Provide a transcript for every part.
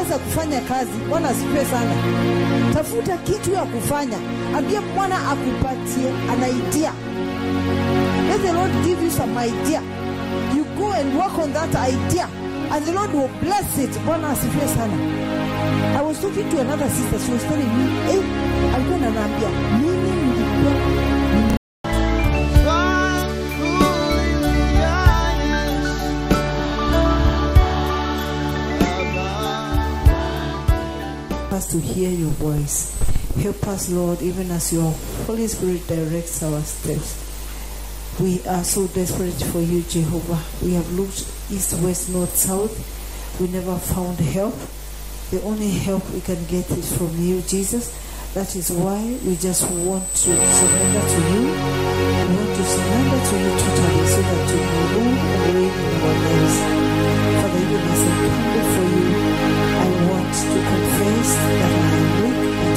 unapoanza kufanya kazi, Bwana asifiwe sana, tafuta kitu ya kufanya, ambie Bwana akupatie an idea. Let the Lord give you some idea. You go and work on that idea, and the Lord will bless it. Bwana asifiwe sana. I was talking to another sister, she was telling me, eh, alikuwa ananiambia mimi nilikuwa to hear your voice. Help us, Lord, even as your Holy Spirit directs our steps. We are so desperate for you, Jehovah. We have looked east, west, north, south. We never found help. The only help we can get is from you, Jesus. That is why we just want to surrender to you. We want to surrender to you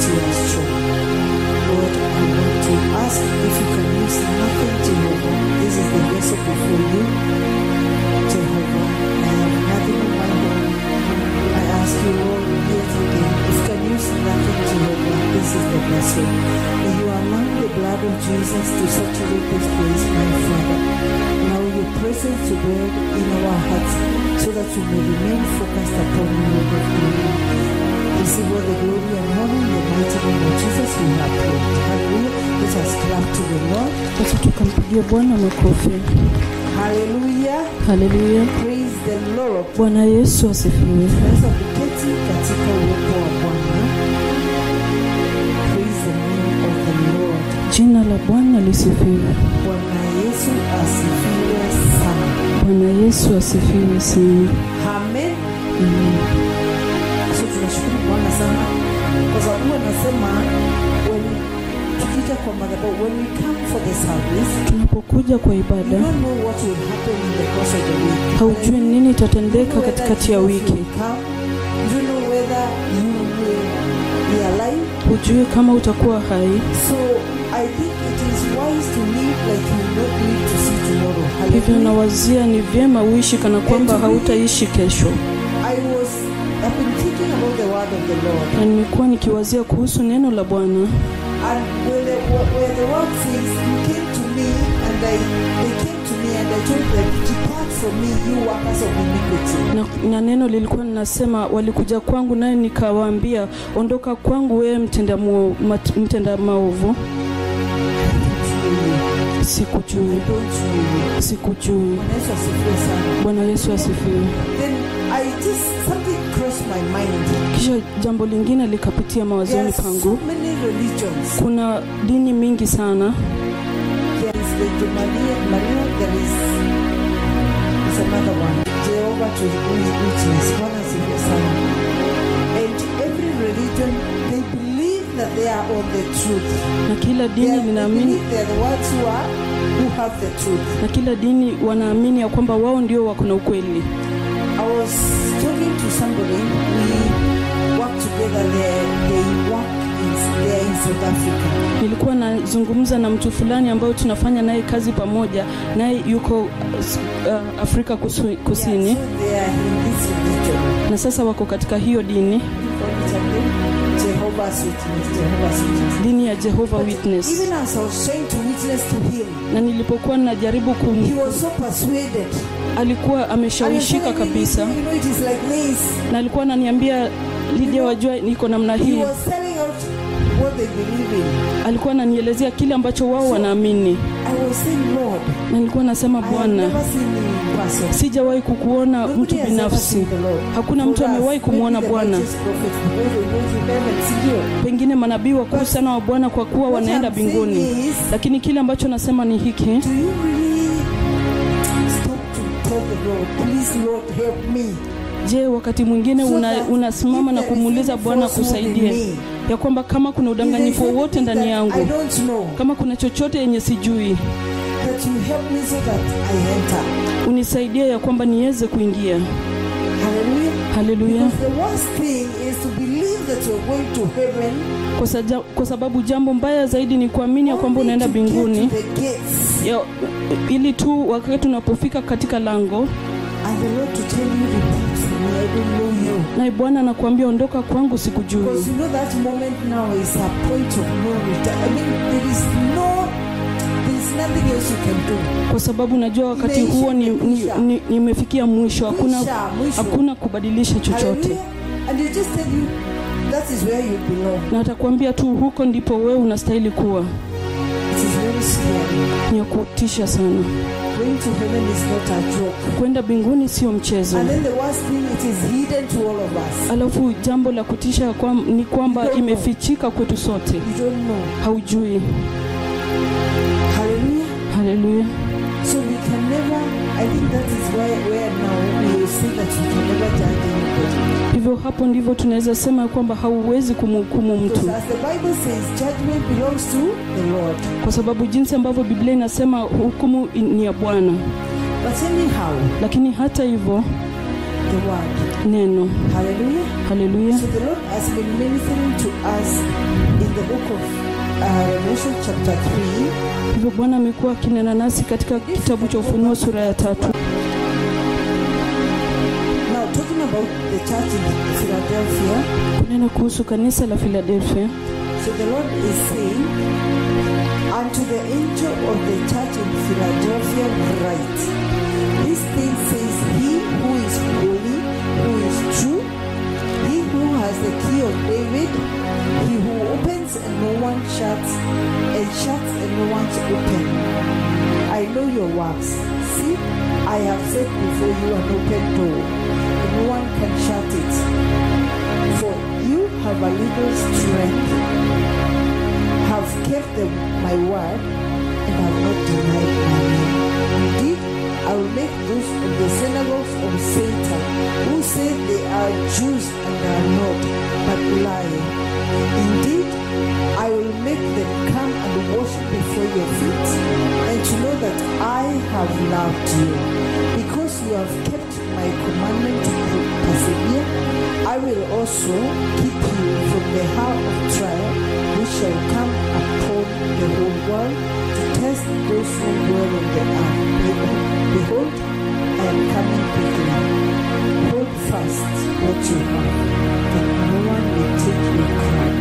weak, but you strong. Lord, I want to ask if you can use nothing, Jehovah. This is the vessel before you. Jehovah, I have nothing of my own. I ask you, Lord, yet again, if you can use nothing, Jehovah, this is the vessel. May you allow the blood of Jesus to saturate this place, my Father. Allow your presence to burn in our hearts so that we may remain focused upon you, Lord. Receive all the glory and honor in the mighty name of Jesus we have prayed. Hallelujah. Let us clap to the Lord. Hallelujah. tukampigia Bwana makofi. Hallelujah. Haleluya, Praise the Lord. Bwana Yesu asifiwe. Tunaweza kuketi katika uwepo wa Bwana. Praise the name of the Lord. Jina la Bwana lisifiwe. Bwana Yesu asifiwe sana. Bwana Yesu asifiwe sana. Amen. Amen. Tunashukuru Bwana sana kwa sababu anasema when tukija kwa madhabahu when we come for the service Tunapokuja kwa ibada, don't know what will happen in the course of the week. haujui nini itatendeka katikati ya wiki. Hujui kama utakuwa hai. So I think it is wise to live like you will live to see tomorrow. Hivyo nawazia ni vyema uishi kana kwamba hautaishi kesho, I was na nimekuwa nikiwazia kuhusu neno la Bwana, na, na neno lilikuwa linasema, walikuja kwangu naye nikawaambia, ondoka kwangu wewe mtenda, mtenda maovu. Sikujui, sikujui. Bwana Yesu asifiwe my mind. Kisha jambo lingine likapitia mawazoni so pangu. many religions. Kuna dini mingi sana. There is the Maria, Maria there is, is another one. Jehovah to Witness. Bwana asifiwe sana. And every religion, they believe that they are on the truth. na kila dini linaamini they are the ones who are who have the truth. na kila dini wanaamini ya kwamba wao ndio wako na ukweli. I was talking somebody. We work together. there, they work in they in South Africa. Nilikuwa nazungumza na mtu fulani ambayo tunafanya naye kazi pamoja, naye yuko uh, Afrika kusu, Yeah, Kusini, so they are in this religion. na sasa wako katika hiyo dini, Call it again, Jehovah's Witness. Jehovah's Witness. dini ya Jehovah Witness. Even as I was trying to Na nilipokuwa najaribu kum, so alikuwa ameshawishika kabisa, like na alikuwa ananiambia lidia wajua niko namna hii. Alikuwa ananielezea kile ambacho wao wanaamini, na nilikuwa nasema Bwana, sijawahi kukuona mtu binafsi. Hakuna mtu amewahi kumwona Bwana. Pengine manabii wakuu sana wa Bwana kwa kuwa wanaenda binguni mbinguni, lakini kile ambacho nasema ni hiki, Lord, please Lord help me? Je, wakati mwingine una, unasimama if na kumuuliza Bwana akusaidie? kusaidie ya kwamba kama kuna udanganyifu wowote ndani yangu, kama kuna chochote yenye sijui, unisaidie ya kwamba niweze kuingia. Haleluya! Kwa, sababu jambo mbaya zaidi ni kuamini ya kwamba unaenda binguni mbinguni. ili tu wakati unapofika katika lango and the Lord to tell you naye bwana anakuambia ondoka kwangu sikujui. Because you know that moment now is a point of no return. I mean, there is no, there is nothing else you can do. kwa sababu najua wakati huo ni, ni, ni, nimefikia mwisho. Hakuna, hakuna kubadilisha chochote. And you just tell you, that is where you belong. na atakwambia tu huko ndipo wewe unastahili kuwa. Ni ya kutisha sana Going to heaven is not a joke. kwenda mbinguni sio mchezo And then the worst thing, it is hidden to all of us. alafu jambo la kutisha kwa, ni kwamba imefichika kwetu sote You don't know. haujui Hallelujah. haleluya So we can never, I think that is where, where now we will say that we can never judge. Hivyo hapo ndivyo tunaweza sema kwamba hauwezi kumhukumu mtu Because as the Bible says, judgment belongs to the Lord. kwa sababu jinsi ambavyo biblia inasema hukumu ni ya bwana. Lakini hata hivyo the neno. Haleluya uh, Revelation chapter 3. hivyo bwana amekuwa akinena nasi katika kitabu cha ufunuo sura ya tatu Church in Philadelphia, kunena kuhusu kanisa la filadelfia so the Lord is saying, Unto the angel of the church in Philadelphia, write, This thing says He who is holy, who is true, He who has the key of David, He who opens and no one shuts, and shuts and no one's open. I know your works. See, I have set before you an open door, no one shut it. For you have a little strength, have kept the, my word, and have not denied my name. Indeed, I will make those of the synagogues of Satan who say they are Jews and are not, but lie. Indeed, I will make them come and worship before your feet, and to know that I have loved you. Because you have kept my commandment persevere, I will also keep you from the hour of trial which shall come upon the whole world to test those who dwell on the earth. Behold, I am coming quickly. Hold fast what you have, that no one may take your crown.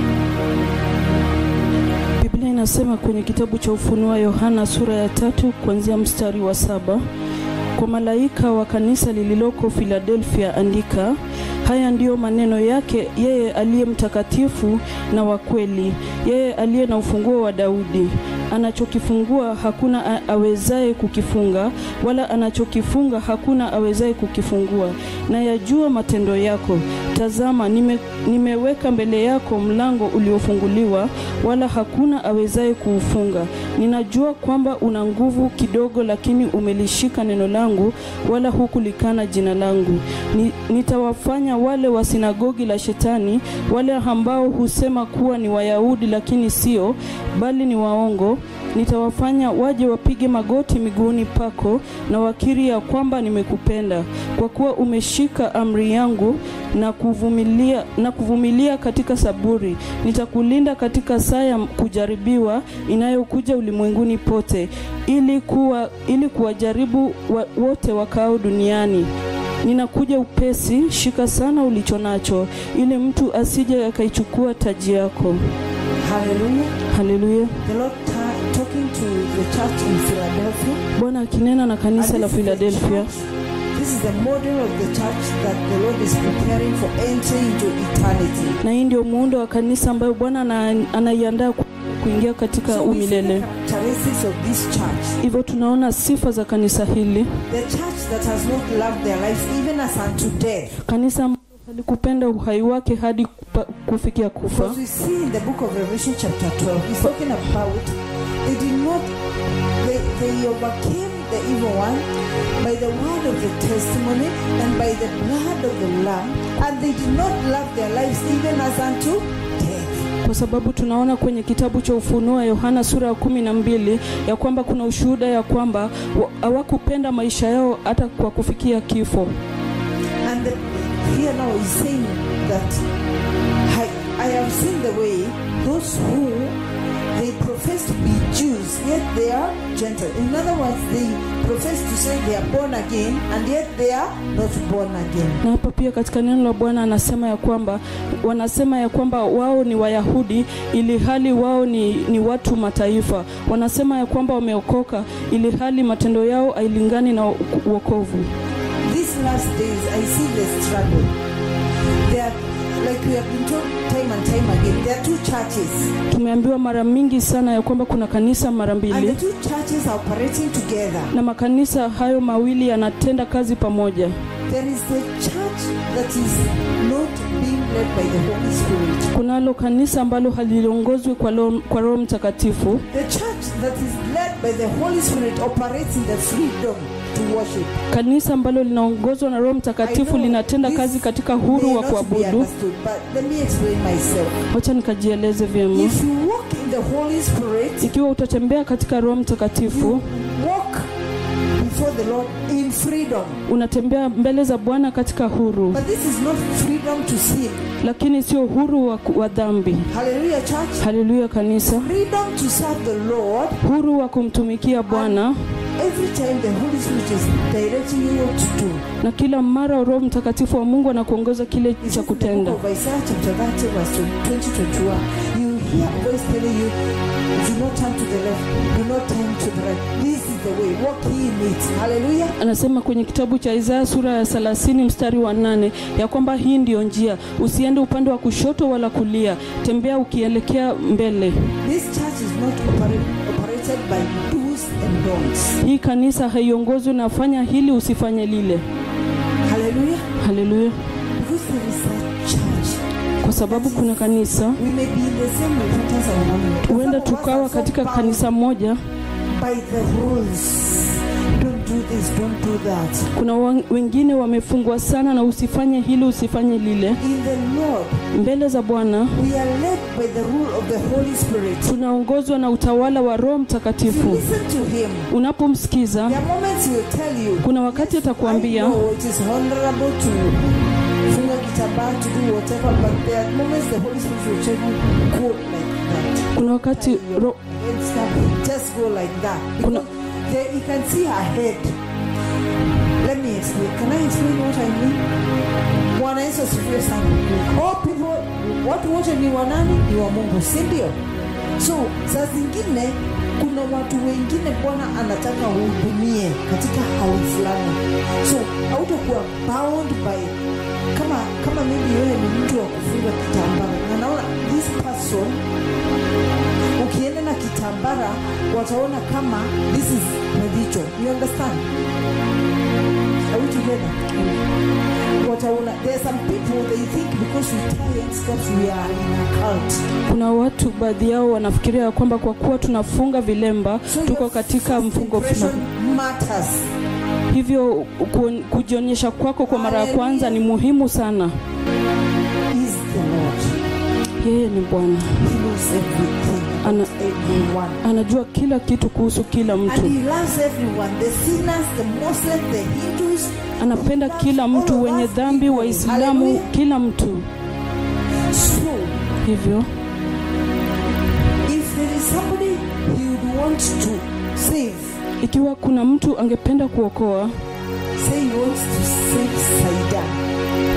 biblia inasema kwenye kitabu cha ufunuo yohana sura ya tatu kuanzia mstari wa saba kwa malaika wa kanisa lililoko filadelfia andika haya ndiyo maneno yake yeye aliye mtakatifu na wa kweli yeye aliye na ufunguo wa daudi anachokifungua hakuna awezaye kukifunga wala anachokifunga hakuna awezaye kukifungua. Na yajua matendo yako. Tazama nime, nimeweka mbele yako mlango uliofunguliwa wala hakuna awezaye kuufunga. Ninajua kwamba una nguvu kidogo lakini umelishika neno langu wala hukulikana jina langu. Ni, nitawafanya wale wa sinagogi la shetani wale ambao husema kuwa ni wayahudi lakini sio bali ni waongo nitawafanya waje wapige magoti miguuni pako na wakiri ya kwamba nimekupenda. Kwa kuwa umeshika amri yangu na kuvumilia, na kuvumilia katika saburi nitakulinda katika saa ya kujaribiwa inayokuja ulimwenguni pote ili kuwa ili kuwajaribu wa, wote wakao duniani. Ninakuja upesi shika sana ulicho nacho ili mtu asije akaichukua taji yako. Hallelujah. haleluya church in Philadelphia. bwana akinena na kanisa la church- This is the model of the church that the Lord is preparing for entry into eternity. na hii ndio muundo wa kanisa ambayo bwana anaiandaa kuingia katika So umilele characteristics of this church. hivyo tunaona sifa za kanisa hili The church that has not loved their lives even as unto death. kanisa ambalo halikupenda uhai wake hadi kupa- kufikia kufa. Because we see in the book of Revelation chapter 12, he's talking about they did not, they, they overcame the evil one by the word of the testimony and by the blood of the Lamb, and they did not love their lives even as unto kwa sababu tunaona kwenye kitabu cha ufunuo wa yohana sura ya kumi na mbili ya kwamba kuna ushuhuda ya kwamba hawakupenda maisha yao hata kwa kufikia kifo. And the, here now he's saying that I, I have seen the way those who they profess to be Jews, yet they are Gentiles. In other words, they profess to say they are born again, and yet they are not born again. na hapa pia katika neno la bwana anasema ya kwamba wanasema ya kwamba wao ni wayahudi ili hali wao ni, ni watu mataifa wanasema ya kwamba wameokoka ili hali matendo yao hailingani na uokovu These last days, I see the struggle. There, are, like we have been told time and time again, there are two churches, tumeambiwa mara mingi sana ya kwamba kuna kanisa mara and the two churches are operating together. na makanisa hayo mawili yanatenda kazi pamoja There is the church that is not being led by the Holy Spirit. kunalo kanisa ambalo haliongozwi kwa lo, kwa roho mtakatifu The church that is led by the Holy Spirit operates in the freedom. Kanisa ambalo linaongozwa na roho mtakatifu linatenda kazi katika huru wa kuabudu. wacha nikajieleze vyema. Ikiwa utatembea katika roho you mtakatifu walk before the Lord in freedom. unatembea mbele za bwana katika huru But this is not freedom to sin. lakini sio huru wa, wa dhambi Hallelujah, church. Hallelujah kanisa Freedom to serve the Lord huru wa kumtumikia bwana every time the Holy Spirit is directing you what to do. na kila mara roho mtakatifu wa mungu anakuongoza kile cha kutenda Isaiah chapter 30 verse 20 21, you hear a voice telling you, do not turn to the left, do not turn to the right. This is the way, walk in it. Hallelujah. anasema kwenye kitabu cha isaya sura ya 30 mstari wa nane ya kwamba hii ndiyo njia usiende upande wa kushoto wala kulia tembea ukielekea mbele This church is not operate, operated by do's and don'ts. hii kanisa haiongozwi na fanya hili usifanye lile Hallelujah. haleluya kwa sababu kuna kanisa huenda tukawa katika kanisa moja by the rules. Don't do this, don't do that. kuna wengine wamefungwa sana na usifanye hili usifanye lile In the Lord, mbele za bwana we are led by the rule of the Holy Spirit. tunaongozwa na utawala wa roho mtakatifu unapomsikiza kuna wakati atakuambia know it to funga kitambaa to do whatever, but there are moments the Holy Spirit will tell you go like that. kuna wakati ro, just go like that. Kuna- there, you can see her head. Let me explain. Can I explain what I mean? Bwana Yesu asifiwe sana. All people, watu wote ni wanani? Ni wa Mungu, si ndio? So saa zingine kuna watu wengine Bwana anataka uhudumie katika hali fulani, so hautakuwa bound by kama kama mimi wewe ni mtu wa kufunga kitambara na naona this person ukienda na kitambara wataona kama this is religion you understand? Are we together? Wataona there are some people they think because we tie headscarves we are in a cult. Kuna watu baadhi yao wanafikiria kwamba kwa kuwa tunafunga vilemba so tuko katika mfungo fulani. matters hivyo kujionyesha kwako kwa mara ya kwanza ni muhimu sana. Yeye ni bwana. Ana- anajua kila kitu kuhusu kila mtu. he loves everyone. The sinners the Muslims the Hindus. Anapenda kila mtu wenye dhambi waislamu kila mtu. So hivyo. if there is somebody he would want to save ikiwa kuna mtu angependa kuokoa say you want to save Saida.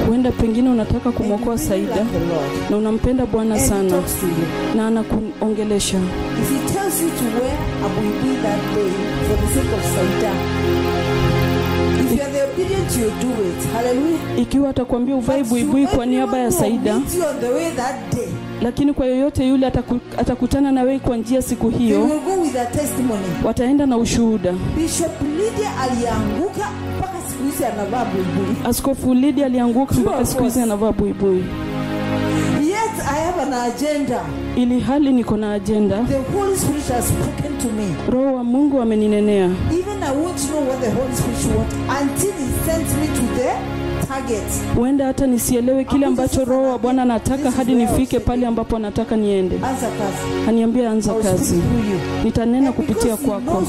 huenda pengine unataka kumwokoa saida like na unampenda bwana sana na anakuongelesha. If he tells you to wear a buibui that day for the sake of Saida if you are the obedient you do it. Hallelujah. Ikiwa atakwambia uvae buibui kwa niaba ya saida lakini kwa yoyote yule ataku, atakutana na wewe kwa njia siku hiyo. Wataenda na ushuhuda. Bishop Lydia alianguka mpaka siku hizi anavaa buibui. Askofu lidi alianguka mpaka siku hizi anavaa buibui. Yet I have an agenda. Ili hali niko na ajenda the Holy Spirit has spoken to me. Roho wa mungu ameninenea. Even I won't know what the Holy Spirit wants until He sends me to the. Huenda hata nisielewe kile ambacho roho wa bwana anataka hadi nifike pale ambapo anataka niende. Aniambia anza kazi. nitanena kupitia kwako.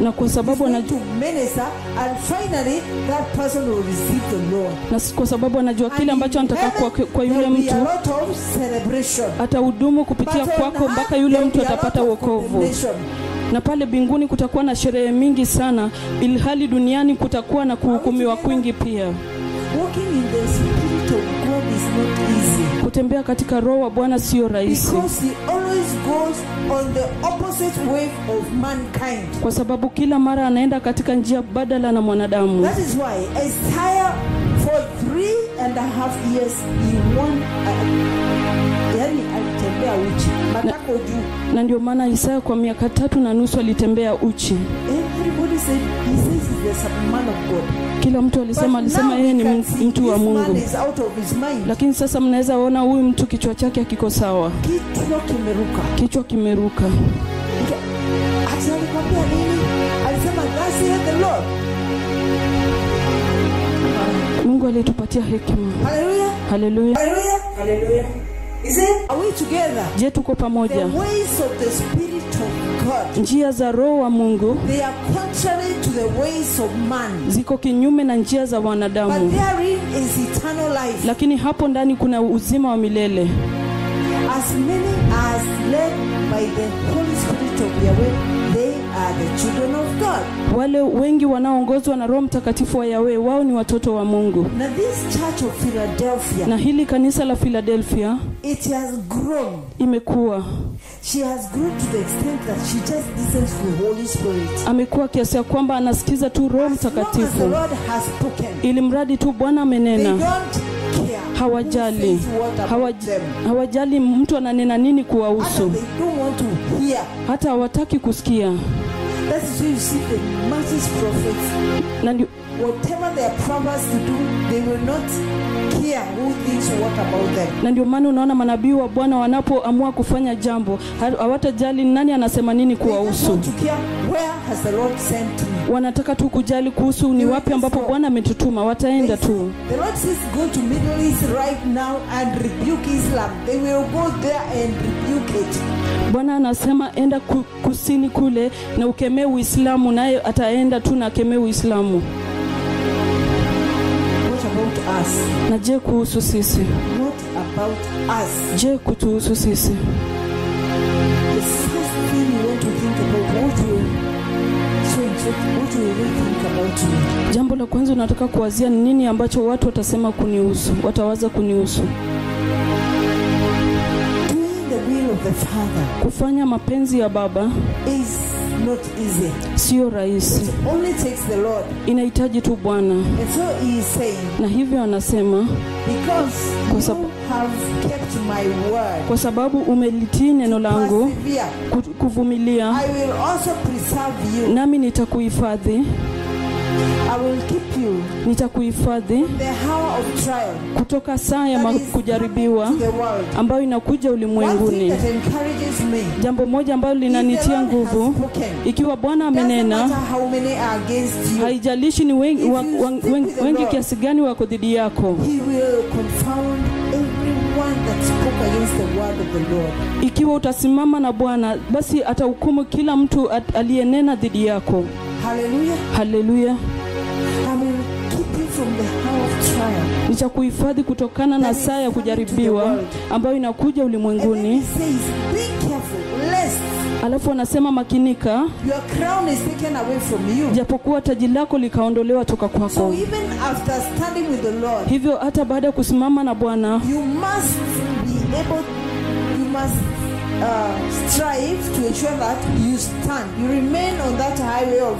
na kwa sababu anajua, na kwa sababu anajua kile ambacho anataka kwa, kwa yule mtu atahudumu kupitia kwako mpaka yule mtu atapata uokovu wokovu. Na pale binguni kutakuwa na sherehe mingi sana ilhali duniani kutakuwa na kuhukumiwa kwingi pia. Kutembea katika roho wa bwana siyo rahisi. Kwa sababu kila mara anaenda katika njia badala na mwanadamu. That alitembea uchi matako juu. na ndio maana isaya kwa miaka tatu na nusu alitembea uchi Everybody said he says he's the man of God. kila mtu alisema alisema yeye ni mtu wa mungu is out of his mind. lakini sasa mnaweza ona huyu mtu kichwa chake akiko sawa Kichwa kimeruka. kichwa kimeruka alikwambia nini? Alisema thus saith the Lord. mungu alitupatia hekima Haleluya. haleluya Haleluya. Hallelujah. Je tuko pamoja ways of the Spirit of God, njia za roho wa mungu they are contrary to the ways of man. ziko kinyume na njia za But wanadamu therein is eternal life. lakini hapo ndani kuna uzima wa milele As many as led by the Holy Spirit of Yahweh, are the children of God. wale wengi wanaoongozwa na roho mtakatifu wa yawe wao ni watoto wa mungu Now, this church of Philadelphia, na hili kanisa la Philadelphia it has grown. imekuwa She has grown to the extent that she just listens to the Holy Spirit. amekuwa kiasi ya kwamba anasikiza tu roho mtakatifu Lord has spoken, ili mradi tu bwana they amenena don't hawajali Hawaj, hawajali mtu ananena nini kuwahusu they don't want to hear. hata hawataki kusikia That is where you see the masses prophets, whatever they are promised to do, they will not care who thinks what about them. na ndio maana unaona manabii wa bwana wanapoamua kufanya jambo ha- hawatajali nani anasema nini kuwahusu want to care where has the Lord sent me. wanataka tu kujali kuhusu ni wapi ambapo bwana ametutuma wataenda tu The Lord says go to Middle East right now and rebuke Islam. They will go there and rebuke it. bwana anasema enda kusini kule na ukemee uislamu naye ataenda tu na akemee uislamu. What about us? na je kuhusu sisi? What about us? je kutuhusu sisi? Jambo la kwanza unataka kuwazia ni nini ambacho watu watasema kunihusu watawaza kunihusu? Kufanya mapenzi ya baba is not easy. siyo rahisi It only takes the Lord. inahitaji tu bwana And so he is saying, na hivyo anasema because Kwa you sababu- have kept my word, kwa sababu umelitii neno langu kuvumilia I will also preserve you. nami nitakuhifadhi I will keep you nitakuhifadhi the hour of trial. kutoka saa ya kujaribiwa the world. ambayo inakuja ulimwenguni. that encourages me jambo moja ambalo linanitia nguvu ikiwa bwana amenena matter how many are against you, haijalishi ni wengi, wa, wa, wengi, kiasi gani wako dhidi yako. He will confound everyone that spoke against the word of the Lord. ikiwa utasimama na bwana basi atahukumu kila mtu aliyenena dhidi yako Hallelujah. haleluya I will keep you from the hour of trial. nitakuhifadhi kutokana na saa ya kujaribiwa ambayo inakuja ulimwenguni says, Be careful, lest alafu anasema makinika your crown is taken away from you. japokuwa taji lako likaondolewa toka kwako So hivyo hata baada ya kusimama na bwana uh, strive to ensure that you stand, you remain on that highway of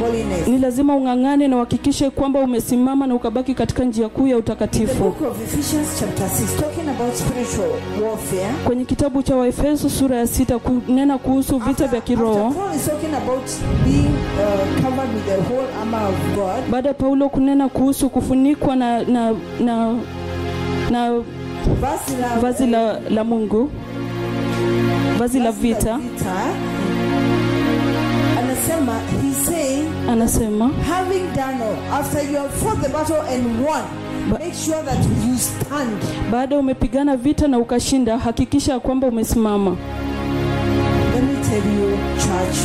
holiness. ni lazima ung'ang'ane na uhakikishe kwamba umesimama na ukabaki katika njia kuu ya The utakatifu book of Ephesians, chapter 6, talking about spiritual warfare. kwenye kitabu cha waefeso sura ya sita kunena kuhusu vita vya kiroho After Paul is talking about being uh, covered with the whole armor of God, baada ya paulo kunena kuhusu kufunikwa na na na, na vazi la, vazi la, la mungu vazi la vita anasema he say anasema having done all, after you have fought the battle and won, Ba- make sure that you stand. baada umepigana vita na ukashinda hakikisha kwamba umesimama Let me tell you, church,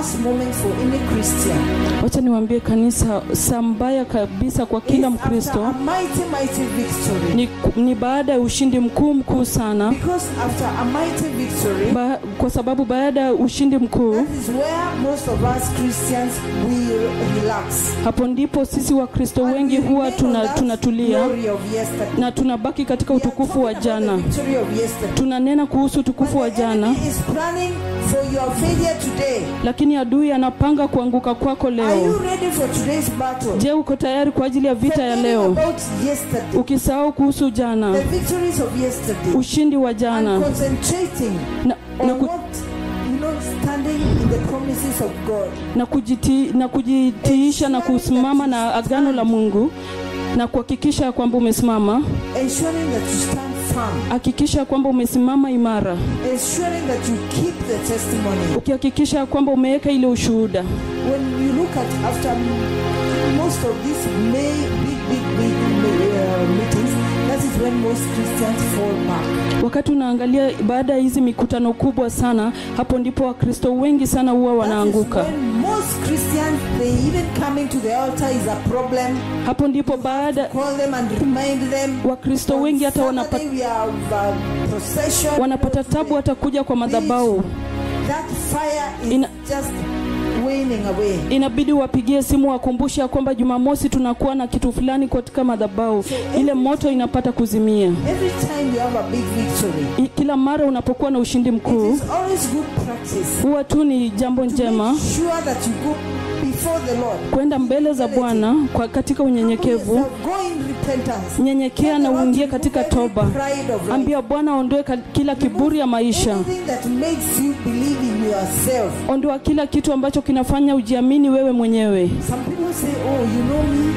worst moment for any Christian. Wacha niwaambie kanisa saa mbaya kabisa kwa kila mkristo. a mighty, mighty victory. ni, ni baada ya ushindi mkuu mkuu sana. Because after a mighty victory, ba, kwa sababu baada ya ushindi mkuu that is where most of us Christians will relax. hapo ndipo sisi wakristo wengi huwa tuna, tunatulia na tunabaki katika utukufu wa jana. tunanena kuhusu utukufu wa jana. enemy lakini adui anapanga kuanguka kwako leo. Je uko tayari kwa ajili ya vita ya leo? ukisahau kuhusu jana. Ushindi wa jana. Na, na, ku, na kujitiisha na kusimama na agano la mungu na kuhakikisha ya kwamba umesimama Ensuring that you stand firm. hakikisha ya kwamba umesimama imara Ensuring that you keep the testimony. ukihakikisha ya kwamba umeweka ile ushuhuda When you look at after most of this may big, wakati unaangalia baada ya hizi mikutano kubwa sana hapo ndipo wakristo wengi sana huwa That is wanaanguka when most Christians, they even coming to the altar is a problem. hapo ndipo baada Call them and remind them. wakristo wengi hata wanapata, we have uh, procession. wanapata tabu hata kuja kwa madhabahu inabidi wapigie simu wakumbushe ya kwamba jumamosi tunakuwa na kitu fulani katika madhabahu. Ile moto inapata kuzimia. Every time you have a big victory, kila mara unapokuwa na ushindi it mkuu is always good practice huwa tu ni jambo njema sure that you go before the Lord. kwenda mbele za bwana kwa katika unyenyekevu. nyenyekea na uingie katika toba. ambia bwana aondoe kila kiburi ya maisha In yourself. ondoa kila kitu ambacho kinafanya ujiamini wewe mwenyewe Some people say, Oh, you know me,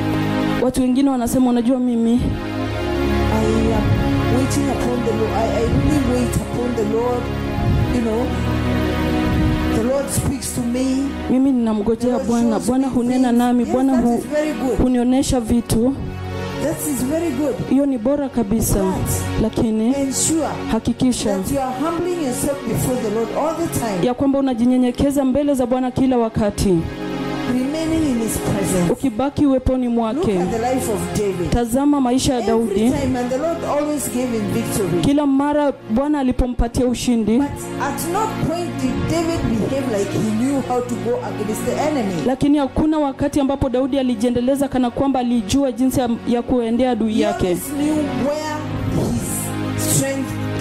watu wengine wanasema unajua mimi I am waiting upon the Lord. I, I really wait upon the Lord. You know, the Lord speaks to me. mimi ninamgojea bwana bwana hunena nami bwana hu, hunionyesha vitu That is very good. hiyo ni bora kabisa. Lakini Ensure hakikisha that you are humbling yourself before the Lord all the time, ya kwamba unajinyenyekeza mbele za bwana kila wakati remaining in His presence. ukibaki uweponi Look mwake at the life of David. tazama maisha ya Every daudi time, and the Lord always gave him victory. kila mara bwana alipompatia ushindi But at no point did David behave like he knew how to go against the enemy. lakini hakuna wakati ambapo daudi alijiendeleza kana kwamba alijua jinsi ya, kuendea adui yake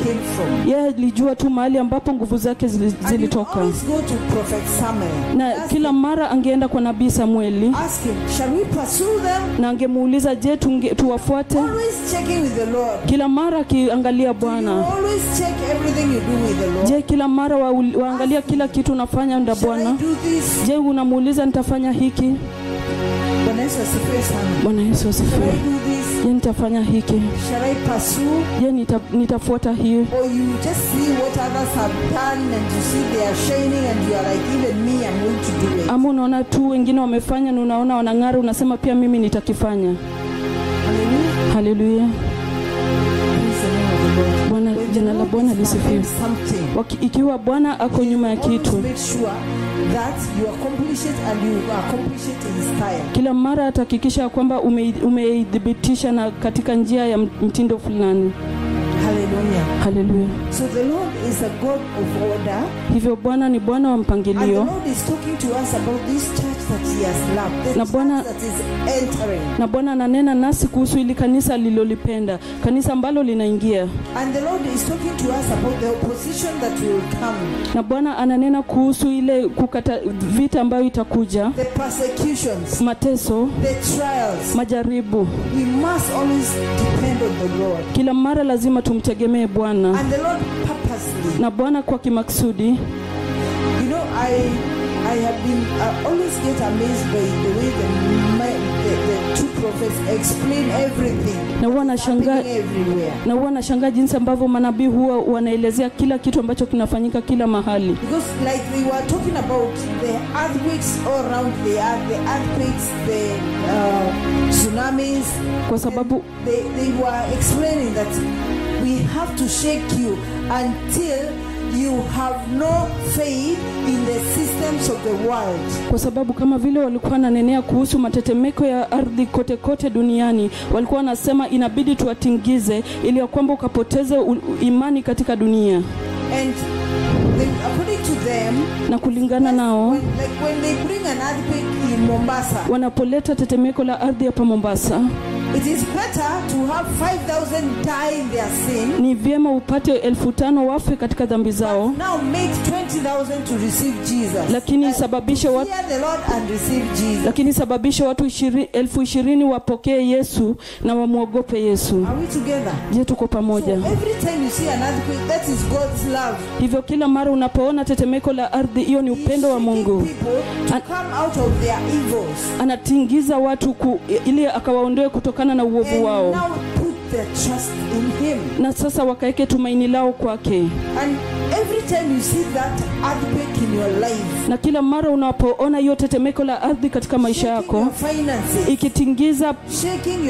came from. yeye alijua tu mahali ambapo nguvu zake zilitoka always go to Prophet Samuel. na Ask kila mara angeenda kwa nabii samueli ask him, shall we pursue them? na angemuuliza je tuwafuate Always checking with the Lord. kila mara akiangalia bwana always check everything you do with the Lord. je kila mara wa, waangalia kila kitu unafanya nda bwana je unamuuliza nitafanya hiki Bwana Yesu asifiwe sana. bwana yesu asifiwe? Je nitafanya hiki. Shall I pursue? je nita, nitafuata hii. Or you just see what others have done and you see they are shining and you are like, even me, I'm going to do it. ama unaona tu wengine wamefanya na unaona wanang'ara unasema pia mimi nitakifanya. Haleluya bwana jina la bwana lisifi lisifiwe. ikiwa bwana ako nyuma ya kitu sure that you accomplish it and you accomplish it in style. kila mara atahakikisha kwamba ume- umeithibitisha na katika njia ya mtindo fulani Hallelujah. Hallelujah. So the Lord is a God of order, hivyo bwana ni bwana wa and the mpangilio Lord is talking to us about this church that He has loved, the Na Bwana- that is entering. na bwana ananena nasi kuhusu ili kanisa lilolipenda, kanisa ambalo linaingia And the Lord is talking to us about the opposition that will come, na bwana ananena kuhusu ile kukata vita ambayo itakuja the persecutions, mateso the trials. majaribu We must always depend on the Lord. kila mara lazima tumtegemee bwana the Lord purposely. na bwana kwa kimakusudi. You know, I I have been I always get amazed by the way the, my, the the, the two prophets explain everything na huwa nashangaa na huwa nashangaa jinsi ambavyo manabii huwa wanaelezea kila kitu ambacho kinafanyika kila mahali Because like we were talking about the earthquakes all around the earth, the earthquakes, the uh, tsunamis. kwa sababu They, they were explaining that we have to shake you until you have no faith in the systems of the world. kwa sababu kama vile walikuwa wananenea kuhusu matetemeko ya ardhi kote kote duniani walikuwa wanasema inabidi tuwatingize ili ya kwamba ukapoteze imani katika dunia And the, according na kulingana nao wanapoleta tetemeko la ardhi hapa mombasa it is better to have 5,000 die in their sin ni vyema upate elfu tano wafe katika dhambi zao Now make 20,000 to receive Jesus. Lakini sababisha isababishe to the Lord and receive Jesus. lakini sababisha watu ishiri, elfu ishirini wapokee yesu na wamwogope yesu Are we together? je tuko So pamoja every time you see an earthquake, that is God's love. hivyo kila mara unapoona tetemeko la ardhi hiyo ni upendo wa mungu. Anatingiza watu ku, ili akawaondoe kutokana na uovu wao. na sasa wakaeke tumaini lao kwake. Na kila mara unapoona hiyo tetemeko la ardhi katika maisha yako ikitingiza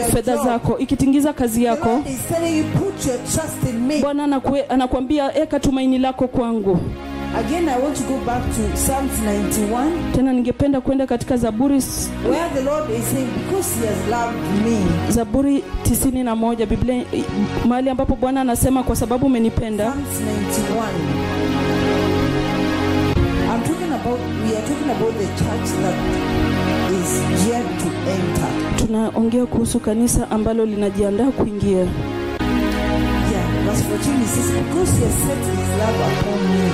fedha zako ikitingiza kazi yako bwana anakuambia eka tumaini lako kwangu Again, I want to go back to Psalms 91. tena ningependa kwenda katika zaburi where the Lord is saying, Because He has loved me. zaburi tisini na moja biblia i- mahali ambapo bwana anasema kwa sababu umenipenda Psalms 91. I'm talking about, we are talking about the church that is yet to enter. tunaongea kuhusu kanisa ambalo linajiandaa kuingia Yeah, verse 14 it says, Because He has set His love upon me.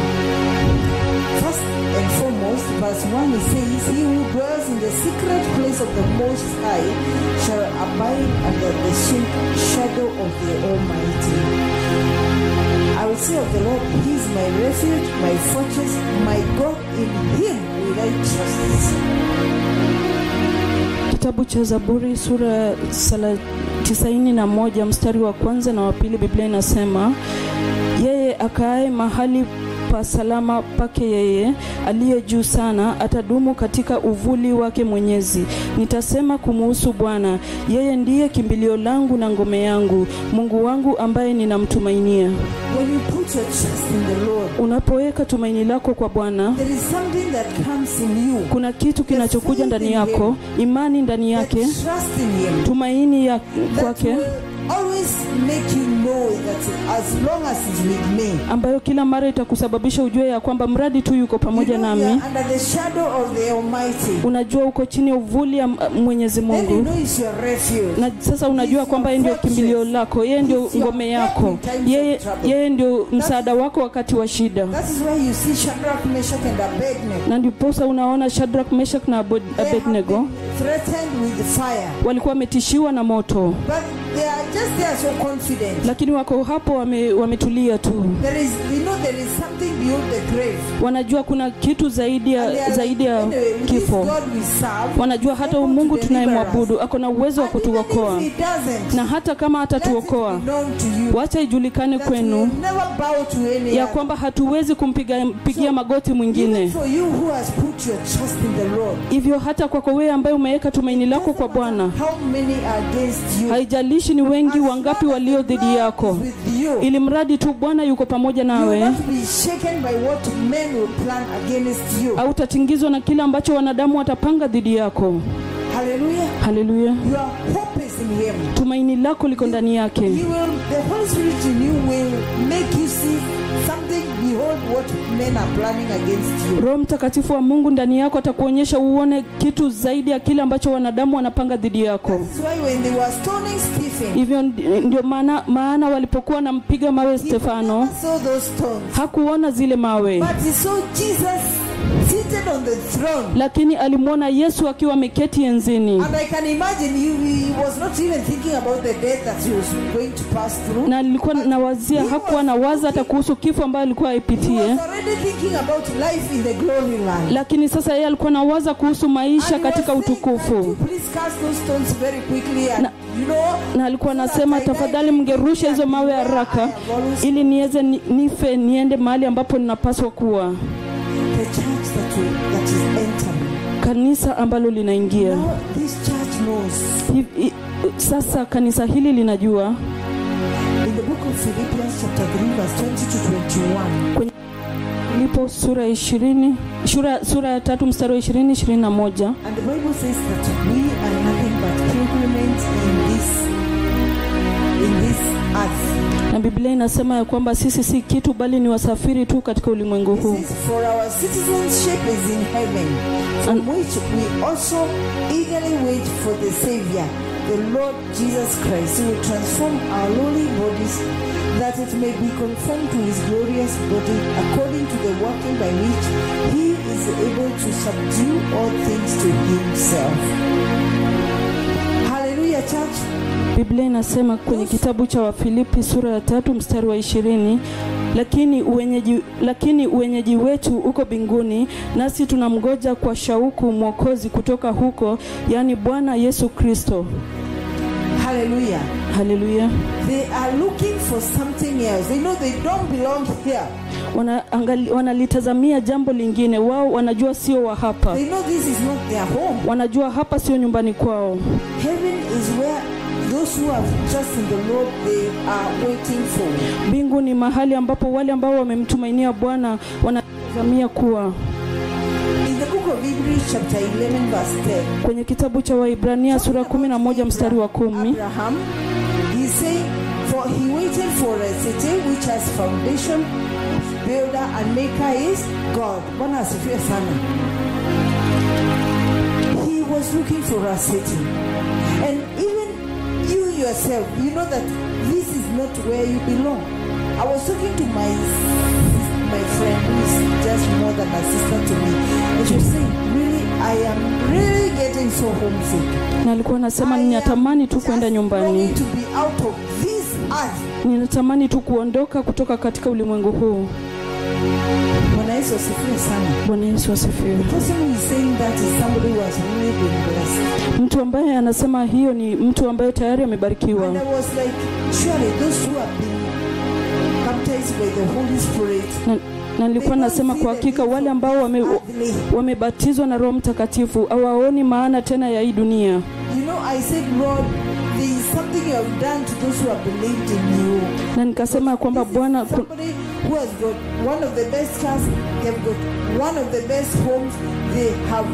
Verse 1 it says, He who dwells in the secret place of the Most High shall abide under the sh- shadow of the Almighty. I will say of the Lord, He is my refuge, my fortress, my God, in Him will I trust. kitabu cha zaburi sura ya sala- tisaini na moja mstari wa kwanza na wa pili biblia inasema yeye akaaye mahali pa salama pake yeye aliye juu sana atadumu katika uvuli wake mwenyezi. Nitasema kumuhusu bwana yeye ndiye kimbilio langu na ngome yangu mungu wangu ambaye ninamtumainia. When you put your trust in the Lord, unapoweka tumaini lako kwa bwana there is something that comes in you. kuna kitu kinachokuja ndani yako imani ndani yake tumaini ya kwake always make you know that as long as He's with me, ambayo kila mara itakusababisha ujue ya kwamba mradi tu yuko pamoja you know nami. under the shadow of the Almighty. unajua uko chini ya uvuli ya M- mwenyezi Then you know your refuge. na sasa unajua kwamba yeye ndio kimbilio lako yeye ndio ngome yako. yeye, yeye ndio msaada wako wakati wa shida. That is why you see Shadrach, Meshach, and Abednego. na ndiposa unaona shadrak meshak na abednego. been threatened with fire, walikuwa wametishiwa na moto. But they are just there so confident. lakini wako hapo wame, wametulia tu. There is, you know, there is something beyond the grave. wanajua kuna kitu zaidi ya, zaidi ya anyway, kifo. Serve, wanajua hata mungu tunayemwabudu ako na uwezo wa kutuokoa. na hata kama hatatuokoa wacha ijulikane kwenu ya kwamba hatuwezi kumpigia So, magoti mwingine. for you who has put your trust in the Lord, hivyo hata kwako wewe ambaye umeweka tumaini lako kwa bwana how haijalishi ni wengi wangapi walio dhidi yako ili mradi tu bwana yuko pamoja nawe not be shaken by what men will plan against you. au tatingizwa na kile ambacho wanadamu watapanga dhidi yako Hallelujah. haleluya Tumaini lako liko ndani yake. roho mtakatifu wa mungu ndani yako atakuonyesha uone kitu zaidi ya kile ambacho wanadamu wanapanga dhidi yako. Hivyo ndio maana, maana walipokuwa wanampiga mawe stefano hakuona zile mawe. But he saw Jesus seated on the throne. lakini alimwona yesu akiwa ameketi enzini And I can imagine he, he was not even thinking about the death that he was going to pass through. na alikuwa nawazia hakuwa nawaza hata kuhusu kifo ambayo alikuwa He aipitie was already thinking about life in the glory land. lakini sasa yeye alikuwa nawaza kuhusu maisha and katika utukufu Please cast those stones very quickly and Na- you know na alikuwa anasema tafadhali mngerusha hizo mawe haraka ili niweze nife niende mahali ambapo ninapaswa kuwa the kanisa ambalo linaingia. Sasa kanisa hili linajua. In the book of Philippians chapter 3 verse 20 to 21 lipo sura ya ishirini sura, sura ya tatu mstari wa ishirini ishirini na moja. And the Bible says that we are nothing but pilgrims in this in this earth. Na biblia inasema ya kwamba sisi si kitu bali ni wasafiri tu katika ulimwengu huu For our citizenship is in heaven, from which we also eagerly wait for the Savior, the Lord Jesus Christ, who will transform our lowly bodies, that it may be conformed to his glorious body, according to the working by which he is able to subdue all things to himself. Hallelujah, church. Biblia inasema kwenye kitabu cha wafilipi sura ya tatu mstari wa ishirini lakini uwenyeji, lakini uwenyeji wetu uko binguni, nasi tunamgoja kwa shauku mwokozi kutoka huko yaani bwana yesu kristo Hallelujah. haleluya They are looking for something else. They know they don't belong here. Wanalitazamia wanalitazamia jambo lingine wao wanajua sio wa hapa They know this is not their home. wanajua hapa sio nyumbani kwao Heaven is where those who have trust in the Lord they are waiting for. mbingu ni mahali ambapo wale ambao wamemtumainia bwana wanatazamia kuwa In the book of Hebrews chapter 11 verse 10. kwenye kitabu cha waibrania sura 11 mstari wa kumi he said, for he waited for a city which has foundation, builder and maker is God. Bwana asifiwe sana. He was looking for a city. And even you yourself, you know that this is not where you belong. I was talking to my my friend who is just more than a sister to me. And she was saying, really, I am really getting so homesick. na alikuwa anasema ninatamani tu kwenda nyumbani to be out of this earth. ninatamani tu kuondoka kutoka katika ulimwengu huu Bwana Yesu asifiwe sana. bwana yesu asifiwe mtu ambaye anasema hiyo ni mtu ambaye tayari amebarikiwa And I was like, surely those who have been baptized by the Holy Spirit. na, na nilikuwa nasema kwa hakika wale ambao wame, wamebatizwa na roho mtakatifu hawaoni maana tena ya hii dunia You know, I said, Lord, there is something you have done to those who have believed in you. na nikasema kwamba bwana who has got one of the best cars, they have got one of the best homes, they have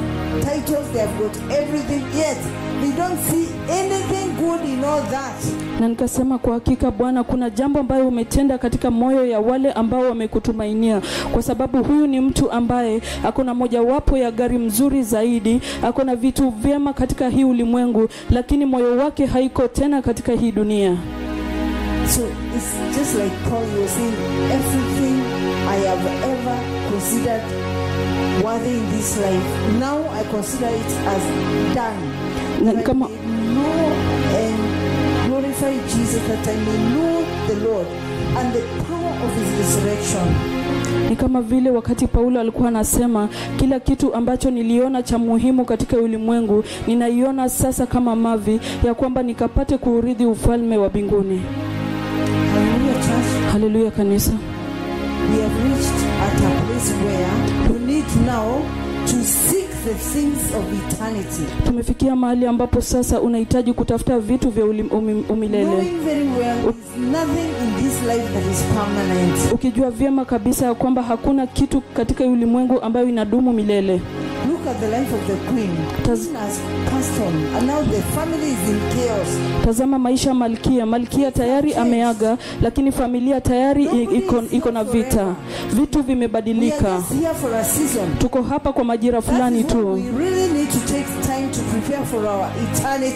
titles, they have got everything, yet they don't see anything good in all that. na nikasema kwa hakika bwana kuna jambo ambayo umetenda katika moyo ya wale ambao wamekutumainia. Kwa sababu huyu ni mtu ambaye ako na mojawapo ya gari mzuri zaidi ako na vitu vyema katika hii ulimwengu lakini moyo wake haiko tena katika hii dunia So it's just like Paul was saying, everything I have ever considered worthy in this life, now I consider it as done. I kama- may know and glorify Jesus, that I may know the Lord and the power of his resurrection. ni kama vile wakati paulo alikuwa anasema kila kitu ambacho niliona cha muhimu katika ulimwengu ninaiona sasa kama mavi ya kwamba nikapate kuurithi ufalme wa mbinguni church. Haleluya kanisa We have reached at a place where we need now to seek the things of eternity. tumefikia mahali ambapo sasa unahitaji kutafuta vitu vya umilele Knowing very well there's nothing in this life that is permanent. ukijua vyema kabisa ya kwamba hakuna kitu katika ulimwengu ambayo inadumu milele tazama maisha ya malkia. Malkia tayari ameaga lakini familia tayari iko, na vita. Vitu vimebadilika. Tuko hapa kwa majira fulani tu.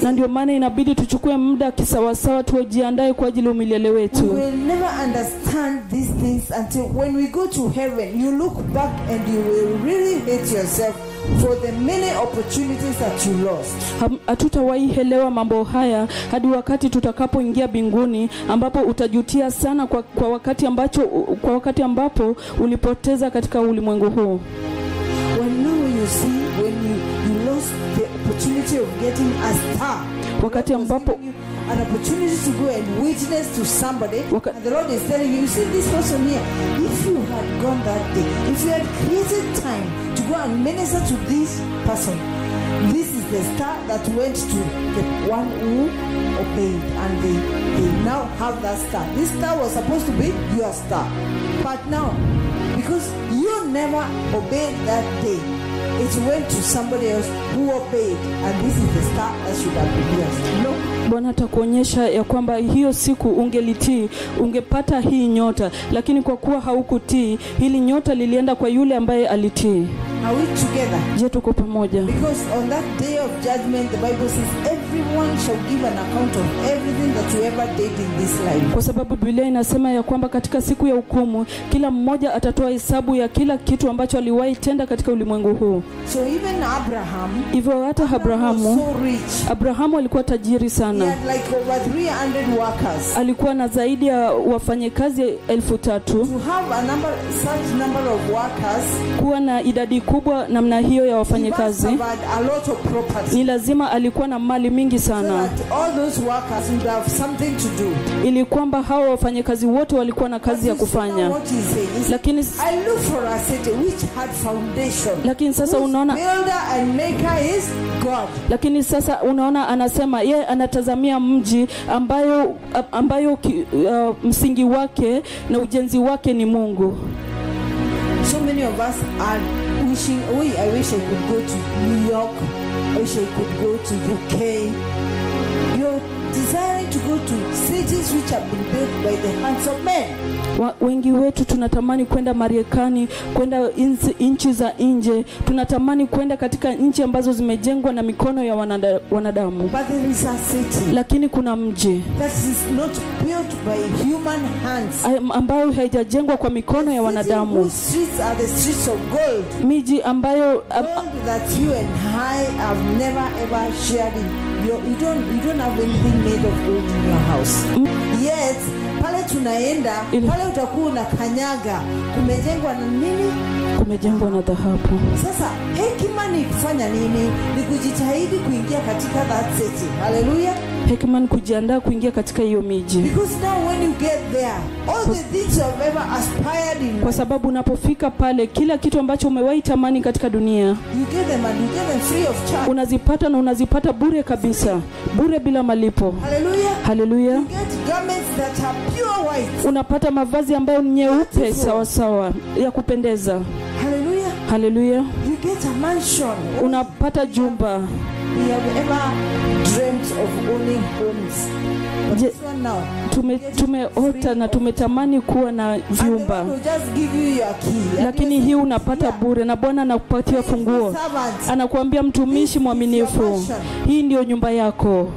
na ndio maana inabidi tuchukue muda kisawasawa tujiandae kwa ajili ya umilele wetu. Will never understand these things until when we go to heaven, you look back and you will really hate yourself for the many opportunities that you lost. Hatutawahi elewa mambo haya hadi wakati tutakapoingia binguni ambapo utajutia sana kwa, kwa wakati ambacho kwa wakati ambapo ulipoteza katika ulimwengu huu When now you see when you, you lost the opportunity of getting a star. wakati ambapo an opportunity to go and witness to somebody. Waka- and the Lord is telling you, you see this person here if you had gone that day if you had created time to go and minister to this person this is the star that went to the one who obeyed and they, they now have that star. This star was supposed to be your star. But now because you never obeyed that day it went to somebody else who obeyed and this is the star that should have been yours no bwana atakuonyesha ya kwamba hiyo siku ungelitii ungepata hii nyota lakini kwa kuwa haukutii hili nyota lilienda kwa yule ambaye alitii Are we together? je tuko pamoja Because on that day of judgment, the Bible says everyone shall give an account of everything that you ever did in this life. kwa sababu biblia inasema ya kwamba katika siku ya hukumu kila mmoja atatoa hesabu ya kila kitu ambacho aliwahi tenda katika ulimwengu huu So even Abraham, hivyo hata abrahamu so rich. abrahamu alikuwa tajiri sana. He had like over 300 workers. alikuwa na zaidi ya wafanyakazi elfu tatu To have a number, such number of workers, kuwa na idadi kubwa namna hiyo ya wafanyakazi ni lazima alikuwa na mali mingi sana. ili kwamba hao wafanyakazi wote walikuwa na kazi ya kufanya. lakini lakini sasa unaona lakini sasa unaona anasema yeye anatazamia mji ambayo ambayo uh, msingi wake na ujenzi wake ni Mungu. So many of us are wishing, oh, I wish I could go to New York. I wish I could go to UK. You're desiring to go to cities which have been built by the hands of men. Wa, wengi wetu tunatamani kwenda Marekani, kwenda nchi za nje, tunatamani kwenda katika nchi ambazo zimejengwa na mikono ya wanada, wanadamu, But there is a city lakini kuna mji that is not built by human hands. ambayo haijajengwa kwa mikono ya wanadamu, streets are the streets of gold. miji ambayo that you and I have never ever shared. You, you don't you don't have anything made of gold in your house. Yet pale tunaenda pale utakuwa unakanyaga kumejengwa na nini? kumejengwa na dhahabu. Sasa hekima ni kufanya nini? Ni kujitahidi kuingia katika that city. haleluya Hekima ni kujiandaa kuingia katika hiyo miji. Because now when you get there, all the things you have ever aspired in, kwa sababu unapofika pale kila kitu ambacho umewahi tamani katika dunia you get them and you get them free of unazipata na unazipata bure kabisa bure bila malipo haleluya haleluya Pure white. unapata mavazi ambayo ni nyeupe sawa sawa ya kupendeza. Hallelujah. haleluya You get a mansion. unapata jumba. We have ever dreamt of owning homes. But Je- now, tume, tumeota na tumetamani kuwa na vyumba. lakini hii unapata bure na bwana anakupatia funguo. anakuambia mtumishi mwaminifu hii ndiyo nyumba yako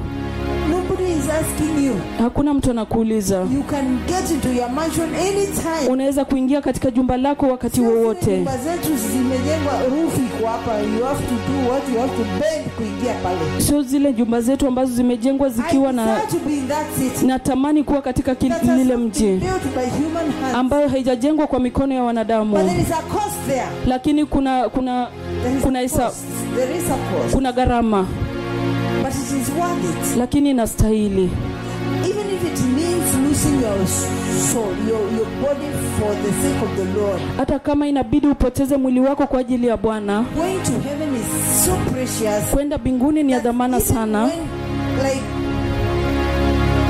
Nobody is asking you. hakuna mtu anakuuliza. You can get into your mansion anytime. unaweza kuingia katika jumba lako wakati wowote. Nyumba zetu zimejengwa, roof iko hapa. You have to do what you have to bend kuingia pale. sio zile jumba zetu ambazo zimejengwa zikiwa na natamani kuwa katika lile mji ambayo haijajengwa kwa mikono ya wanadamu. Lakini kuna kuna kuna isa, kuna gharama But it is worth it. lakini inastahili Even if it means losing your soul, your, your body for the sake of the Lord. hata kama inabidi upoteze mwili wako kwa ajili ya bwana Going to heaven is so precious. kwenda mbinguni ni ya dhamana sana when, like,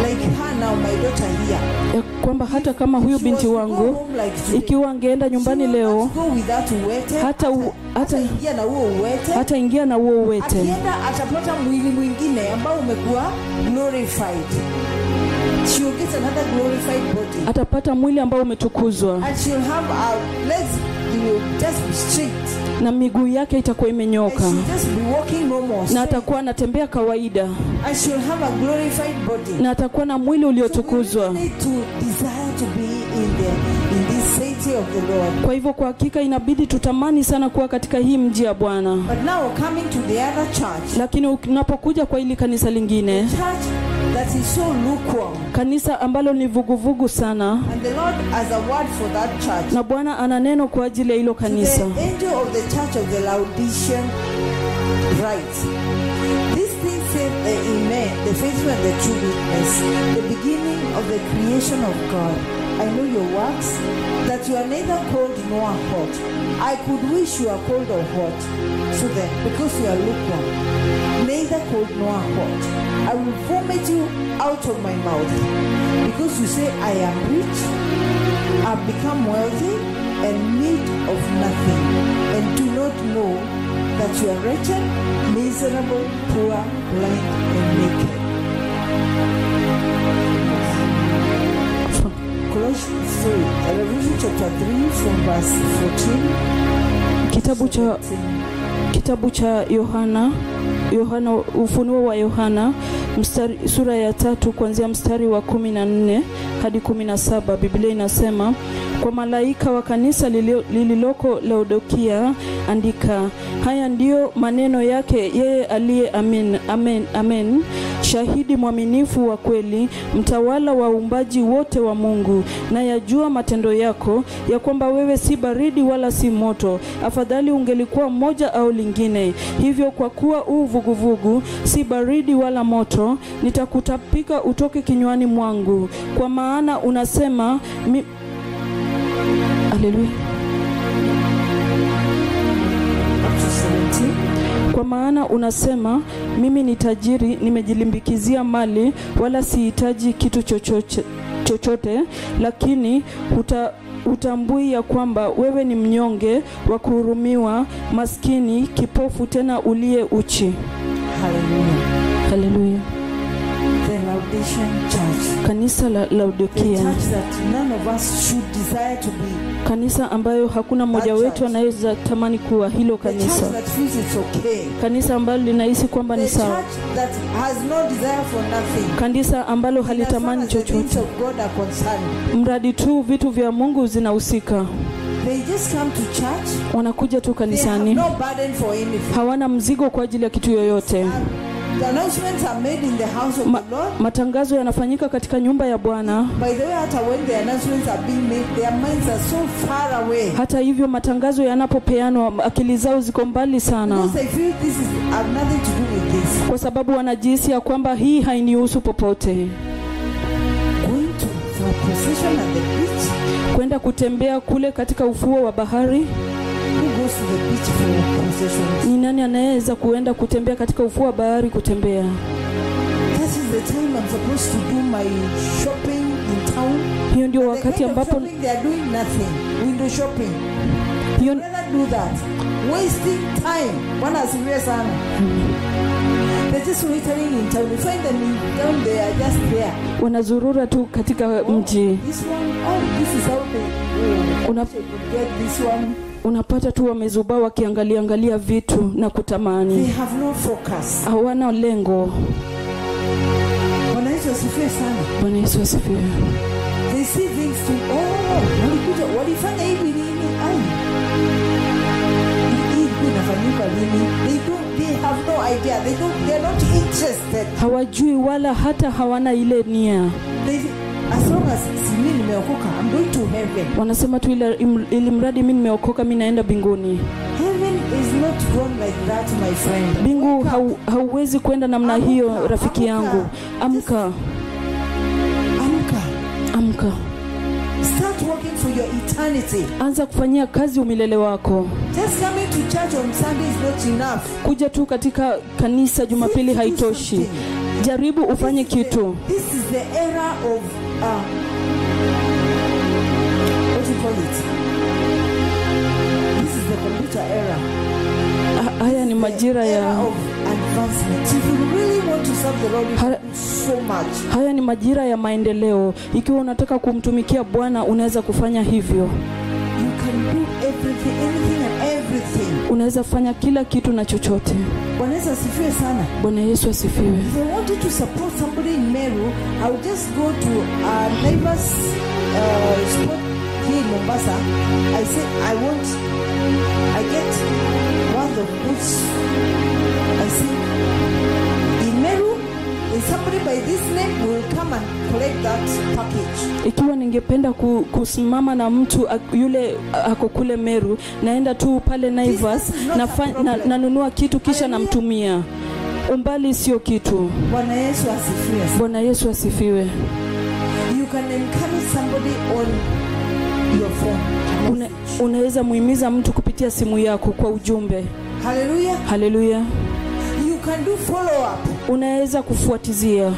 like her my daughter here. ya kwamba hata kama huyu binti wangu ikiwa angeenda nyumbani leo hata u- hata- hata- ingia na huo uwete. Akienda atapata mwili mwingine ambao umekuwa glorified. Atapata mwili ambao umetukuzwa na miguu yake itakuwa imenyoka. Na atakuwa anatembea kawaida. Na atakuwa na mwili uliotukuzwa. Kwa hivyo kwa hakika inabidi tutamani sana kuwa katika hii mji ya bwana. Lakini unapokuja kwa hili kanisa lingine church that is so lukewarm. Kanisa ambalo ni vuguvugu sana. And the Lord has a word for that church. Na bwana ana neno kwa ajili ya hilo To kanisa. the angel of the church of the Laodicean This thing said the Amen, the faithful and the true witness, the beginning of the creation of God. I know your works, that you are neither cold nor hot. I could wish you are cold or hot. So then, because you are lukewarm, neither cold nor hot, I will vomit you out of my mouth. Because you say, I am rich, I've become wealthy and need of nothing, and do not know that you are wretched, miserable, poor, blind, and naked. Kitabu cha kitabu cha yohana yohana ufunuo wa yohana mstari, sura ya tatu kuanzia mstari wa kumi na nne hadi kumi na saba. Biblia inasema kwa malaika wa kanisa lililoko laodokia andika haya ndiyo maneno yake yeye aliye amen, amen, amen. Shahidi mwaminifu wa kweli mtawala wa uumbaji wote wa mungu. Na yajua matendo yako ya kwamba wewe si baridi wala si moto. Afadhali ungelikuwa mmoja au lingine. Hivyo kwa kuwa u vuguvugu si baridi wala moto nitakutapika utoke kinywani mwangu. Kwa maana unasema mi... Haleluya. 17. Kwa maana unasema mimi ni tajiri, nimejilimbikizia mali, wala sihitaji kitu chochote, chochote lakini uta, utambui ya kwamba wewe ni mnyonge wa kuhurumiwa, maskini, kipofu, tena uliye uchi. Hallelujah. Haleluya. Church. Kanisa la The Laodikia, kanisa ambayo hakuna mmoja wetu anaweza tamani kuwa hilo kanisa, okay. kanisa ambalo linahisi kwamba ni sawa, kanisa ambalo halitamani chochote, mradi tu vitu vya Mungu zinahusika. They just come to church. wanakuja tu kanisani. no hawana mzigo kwa ajili ya kitu yoyote And the announcements are made in the house of Ma, matangazo yanafanyika katika nyumba ya bwana. By the way, hata when the announcements are being made, their minds are so hata hivyo matangazo yanapopeanwa akili zao ziko mbali sana. Because they feel this is have nothing to do with this. kwa sababu wanajihisi ya kwamba hii hainihusu popote. Going to for a procession at the beach. kwenda kutembea kule katika ufuo wa bahari ni nani anayeweza kuenda kutembea katika ufuo wa bahari kutembea That is the time I'm supposed to do my shopping in town. hiyo ndio wakati ambapo they are doing nothing. Window shopping. hiyo, rather do that. Wasting time. Bwana asifiwe sana. They're just loitering in town. You find them in town, they are just there. wanazurura tu katika mji They unapata tu wamezubaa wakiangaliangalia vitu na They kutamani have no focus. hawana lengo Bwana Yesu asifiwe sana. bwana yesu asifiwe They see things to, oh, walikuja, walifanya hivi nini? Ai. Hii- Hii ilikuwa? They don't, they have no idea. They don't, they're not interested. hawajui wala hata hawana ile nia They, as long as si nimeokoka, I'm going to heaven. wanasema tu ili mradi mi nimeokoka mi naenda mbinguni Heaven is not gone like that, my friend. mbingu hau, hauwezi kwenda namna Amka, hiyo rafiki amka. yangu amka Amka. amka Start working for your eternity. anza kufanyia kazi umilele wako Just coming to church on Sunday is not enough. kuja tu katika kanisa jumapili haitoshi jaribu ufanye kitu This is the era of Ah. what do you call it? This is the computer era. Ah, haya ni majira ya haya ni majira ya maendeleo. Ikiwa unataka kumtumikia Bwana, unaweza kufanya hivyo can do everything, anything and everything. unaweza fanya kila kitu na chochote Bwana Yesu asifiwe sana. bwana yesu asifiwe If I wanted to support somebody in Meru, I would just go to a neighbor's uh, spot here in Mombasa. I say, I want, I get one of ikiwa ningependa ku, kusimama na mtu yule ako kule meru naenda tu pale naivas Distance is not a nafa- na, nanunua kitu kisha namtumia. Umbali sio kitu. Bwana Yesu asifiwe. bwana yesu asifiwe. You can encourage somebody on your phone. Una, unaweza muhimiza mtu kupitia simu yako kwa ujumbe. Hallelujah. haleluya unaweza kufuatizia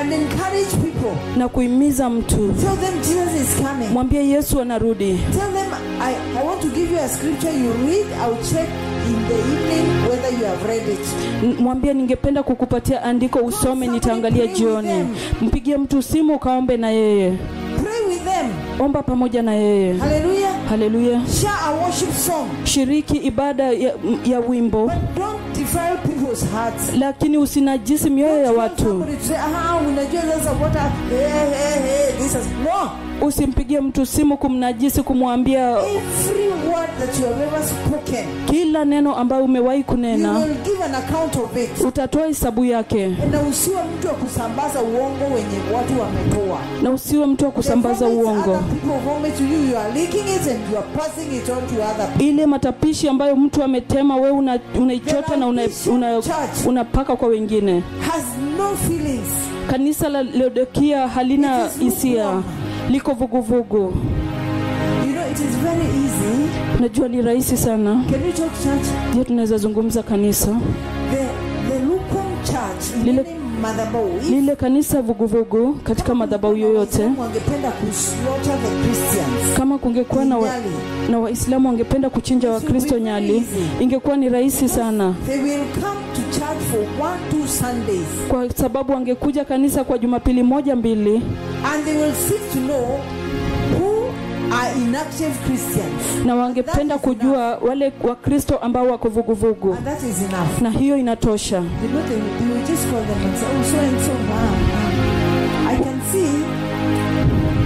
and encourage people. na kuhimiza mtu Tell them Jesus is coming. mwambie yesu anarudi Tell them I, I want to give you a scripture you read. I'll check in the evening whether you have read it. Mwambie ningependa kukupatia andiko usome nitaangalia jioni mpigie mtu simu ukaombe na yeye Pray with them. omba pamoja na yeye haleluya Share a worship song. shiriki ibada ya, ya wimbo But don't defile people's hearts. lakini usinajisi mioyo ya watu somebody say, ah, unajua sasa what I- hey, hey, hey, no. usimpigie mtu simu kumnajisi kumwambia Every word that you have ever spoken, kila neno ambayo umewahi you kunena will give an account of it. utatoa hesabu yake Na usiwe mtu wa kusambaza uongo wenye watu wametoa. na usiwe mtu wa kusambaza uongo ile matapishi ambayo mtu ametema wewe una- unaichota unapaka una, una, unapaka kwa wengine Has no feelings. Kanisa la leodokia halina hisia. liko vuguvugu. You know, it is very easy. najua ni rahisi sana. Can we talk church? je tunaweza zungumza kanisa. The, the lukewarm church, Lile- madhabahu, lile kanisa vuguvugu katika madhabau yoyote kama kungekuwa na, wa, na waislamu wangependa kuchinja wakristo nyali ingekuwa ni rahisi sana. kwa sababu wangekuja kanisa kwa jumapili moja mbili and they will seek to know are inactive Christians. na wangependa kujua wale wakristo ambao wako vuguvugu And that is enough. na hiyo inatosha You know, they, they will just call them and say, oh, so and so, wow, wow. I can see.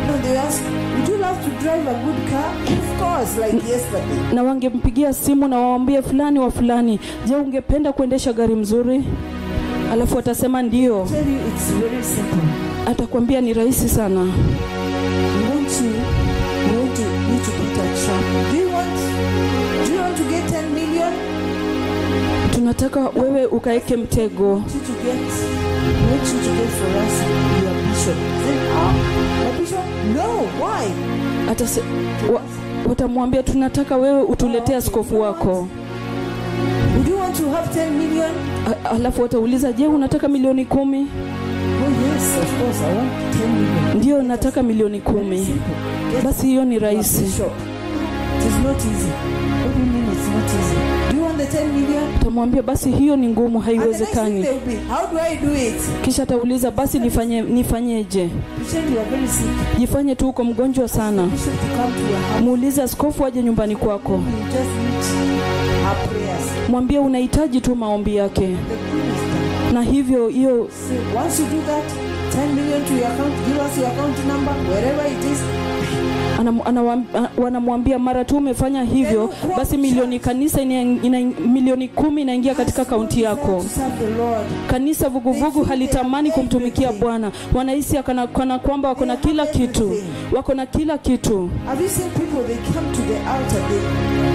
No, they ask, would you love to drive a good car? Of course, like yesterday. na wangempigia simu na waambie fulani wa fulani je ungependa kuendesha gari mzuri alafu watasema ndio tell you it's very simple. atakwambia ni rahisi sana We want to, No, wewe ukaeke mtego. Watamwambia tunataka wewe utuletee askofu wako. Would you want to have 10 million? Alafu watauliza je unataka milioni kumi? Oh yes, of course, I want 10 million. ndio nataka milioni kumi. Basi hiyo ni rahisi. It is not easy. Utamwambia basi hiyo ni ngumu haiwezekani. They will be, how do I do it? kisha atauliza basi nifanye nifanyeje? Jifanye tu uko mgonjwa sana. Muulize askofu aje nyumbani kwako. Mwambie unahitaji tu maombi yake. Na hivyo hiyo So once you do that, 10 million to your account, give us your account number, wherever it is. anam- anawam- a- wanamwambia mara tu umefanya hivyo basi milioni kanisa ina, ina, milioni kumi inaingia katika kaunti yako kanisa vuguvugu halitamani kumtumikia bwana wanahisi kana, kana kwamba wako na kila kitu wako na kila kitu Have you seen people, they come to the altar, they,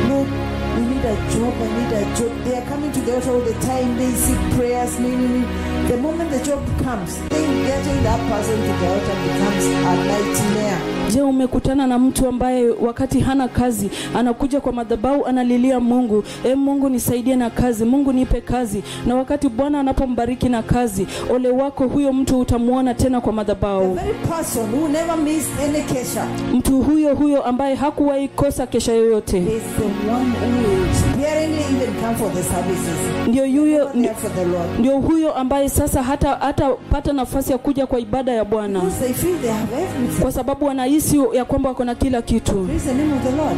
Lord, we need a job, I need a job. They are coming to the altar all the time, they seek prayers, me, me, me. The moment the job comes, then getting that person to the altar becomes a nightmare. Je, umekutana na mtu ambaye wakati hana kazi anakuja kwa madhabahu analilia Mungu, e Mungu nisaidie na kazi, Mungu nipe kazi, na wakati Bwana anapombariki na kazi, ole wako huyo mtu utamwona tena kwa madhabahu. Mtu huyo huyo ambaye hakuwahi kosa kesha yoyote, ndio Lord. ndio huyo ambaye sasa hata hatapata nafasi ya kuja kwa ibada ya Bwana. Kwa sababu wanahisi ya kwamba wako na kila kitu.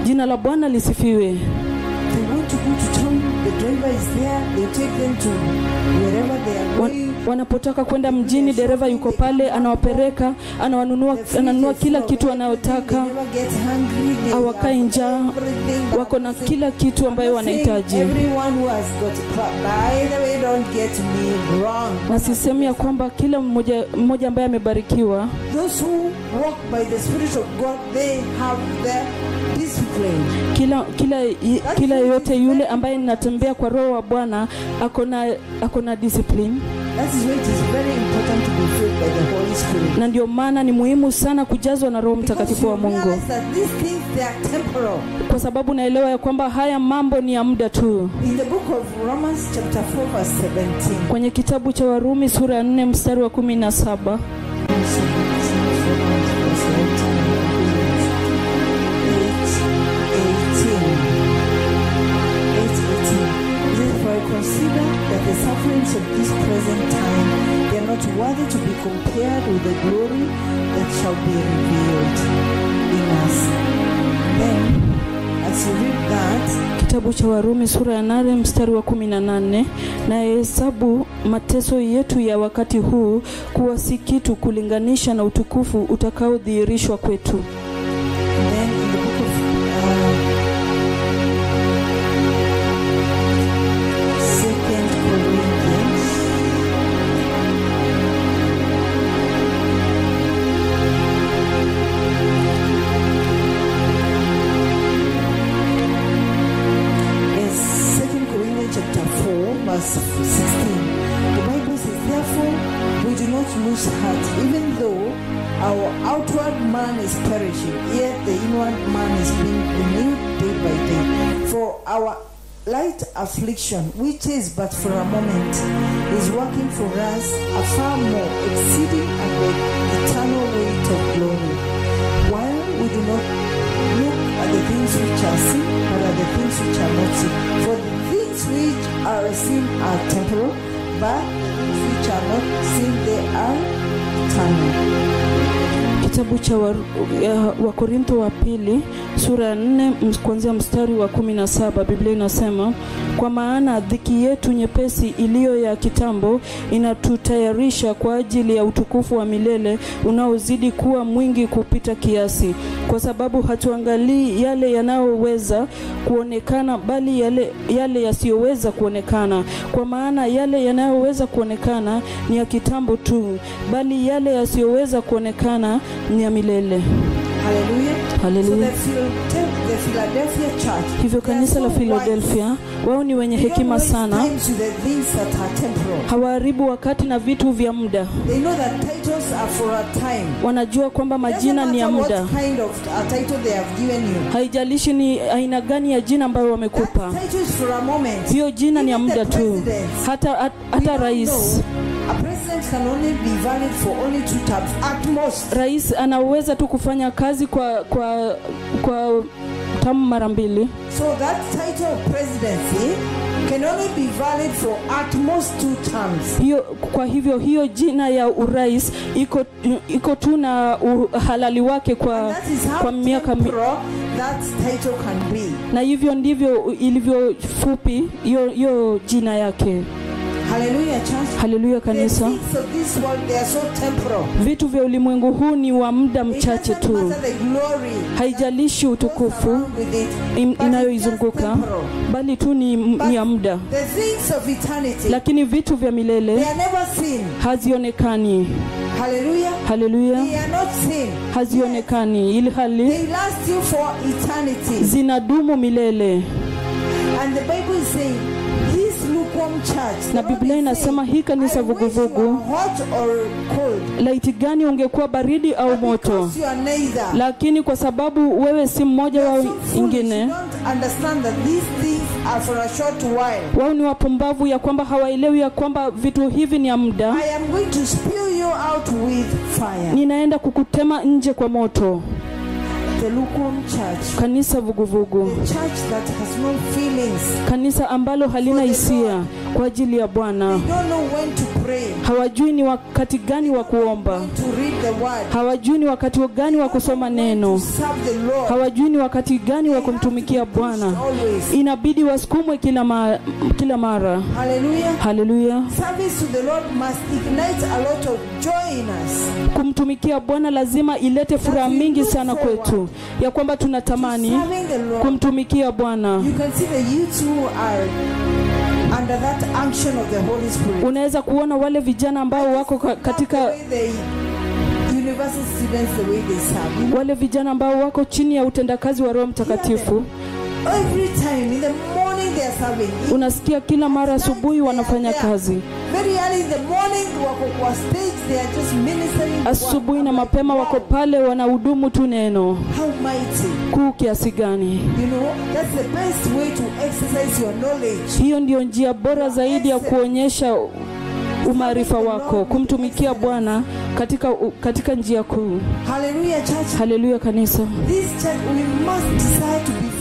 Jina la Bwana lisifiwe. They want to go to town. Wanapotaka kwenda mjini, dereva yuko pale, anawapeleka, anawanunua, ananunua kila kitu wanayotaka, hawakai njaa, wako na kila kitu ambayo wanahitaji. Na sisemi ya kwamba kila mmoja mmoja ambaye amebarikiwa, Those who walk by the Spirit of God, they have the discipline. Kila kila kila yote yule ambaye natembea kwa roho wa Bwana akona, na discipline, That is why it is very important to be filled by the Holy Spirit. na ndio maana ni muhimu sana kujazwa na Roho Mtakatifu wa Mungu, kwa sababu naelewa ya kwamba haya mambo ni ya muda tu. In the book of Romans chapter 4 verse 17. Kwenye kitabu cha Warumi sura ya 4 mstari wa 17 be revealed in us. Then, as you read that, Kitabu cha Warumi sura ya nane mstari wa 18, na hesabu mateso yetu ya wakati huu kuwa si kitu kulinganisha na utukufu utakaodhihirishwa kwetu. Affliction, which is but for a moment, is working for us a far more exceeding and eternal weight of glory. While we do not look at the things which are seen, but at the things which are not seen. For the things which are seen are temporal, but which are not seen, they are eternal. Kitabu cha Wakorintho wa, wa pili sura ya 4 kuanzia mstari wa 17, Biblia inasema kwa maana dhiki yetu nyepesi iliyo ya kitambo inatutayarisha kwa ajili ya utukufu wa milele unaozidi kuwa mwingi kupita kiasi, kwa sababu hatuangalii yale yanayoweza kuonekana, bali yale, yale yasiyoweza kuonekana. Kwa maana yale yanayoweza kuonekana ni ya kitambo tu, bali yale yasiyoweza kuonekana ni ya milele. Church. Hivyo kanisa la filadelfia. Philadelphia wao ni wenye hekima sana, hawaharibu wakati na vitu vya muda. Wanajua kwamba majina ni ya muda, haijalishi ni aina gani ya jina ambayo wamekupa. Hiyo jina ni ya muda tu. Hata hata don't rais know. A president can only be valid for only two terms at most. rais anaweza tu kufanya kazi kwa kwa kwa tamu mara mbili. So that title of presidency can only be valid for at most two terms. Hiyo kwa hivyo hiyo jina ya urais iko iko tu na uhalali wake kwa kwa miaka mi, that title can be. na hivyo ndivyo ilivyo fupi hiyo hiyo jina yake. Hallelujah, church. Haleluya The kanisa. things of this world they are so temporal. Vitu vya ulimwengu huu ni wa muda mchache tu, haijalishi utukufu inayoizunguka bali tu ni, ni ya muda, lakini vitu vya milele hazionekani. Hallelujah. Haleluya, seen. hazionekani ili hali zinadumu milele. And the Bible is saying, na biblia inasema hii kanisa vuguvugu. Laiti gani ungekuwa baridi au moto? lakini kwa sababu wewe si mmoja wao ingine wao ni wapumbavu ya kwamba hawaelewi ya kwamba vitu hivi ni ya muda. I am going to spew you out with fire. ninaenda kukutema nje kwa moto The lukewarm church. kanisa vuguvugu The church that has no feelings. kanisa ambalo halina hisia kwa ajili ya bwana. Hawajui ni wakati gani wa kuomba. Hawajui ni wakati gani wa kusoma neno. hawajui ni wakati gani wa kumtumikia bwana. inabidi wasukumwe kila, ma, kila mara. Haleluya Service to the Lord must ignite a lot of joy in us. kumtumikia bwana lazima ilete furaha mingi sana kwetu. Ya kwamba tunatamani kumtumikia bwana under that unction of the Holy Spirit. unaweza kuona wale vijana ambao wako ka- katika wale vijana ambao wako chini ya utendakazi wa roho mtakatifu every time in the morning they are serving. unasikia kila mara asubuhi wanafanya kazi Very early in the morning, wako kwa stage, they are just ministering. asubuhi na mapema wako pale wanahudumu tu neno How mighty. kuu kiasi gani You know, that's the best way to exercise your knowledge. hiyo ndio njia bora zaidi ya kuonyesha umaarifa wako kumtumikia bwana katika, katika njia kuu Hallelujah, church. haleluya kanisa This church, we must decide to be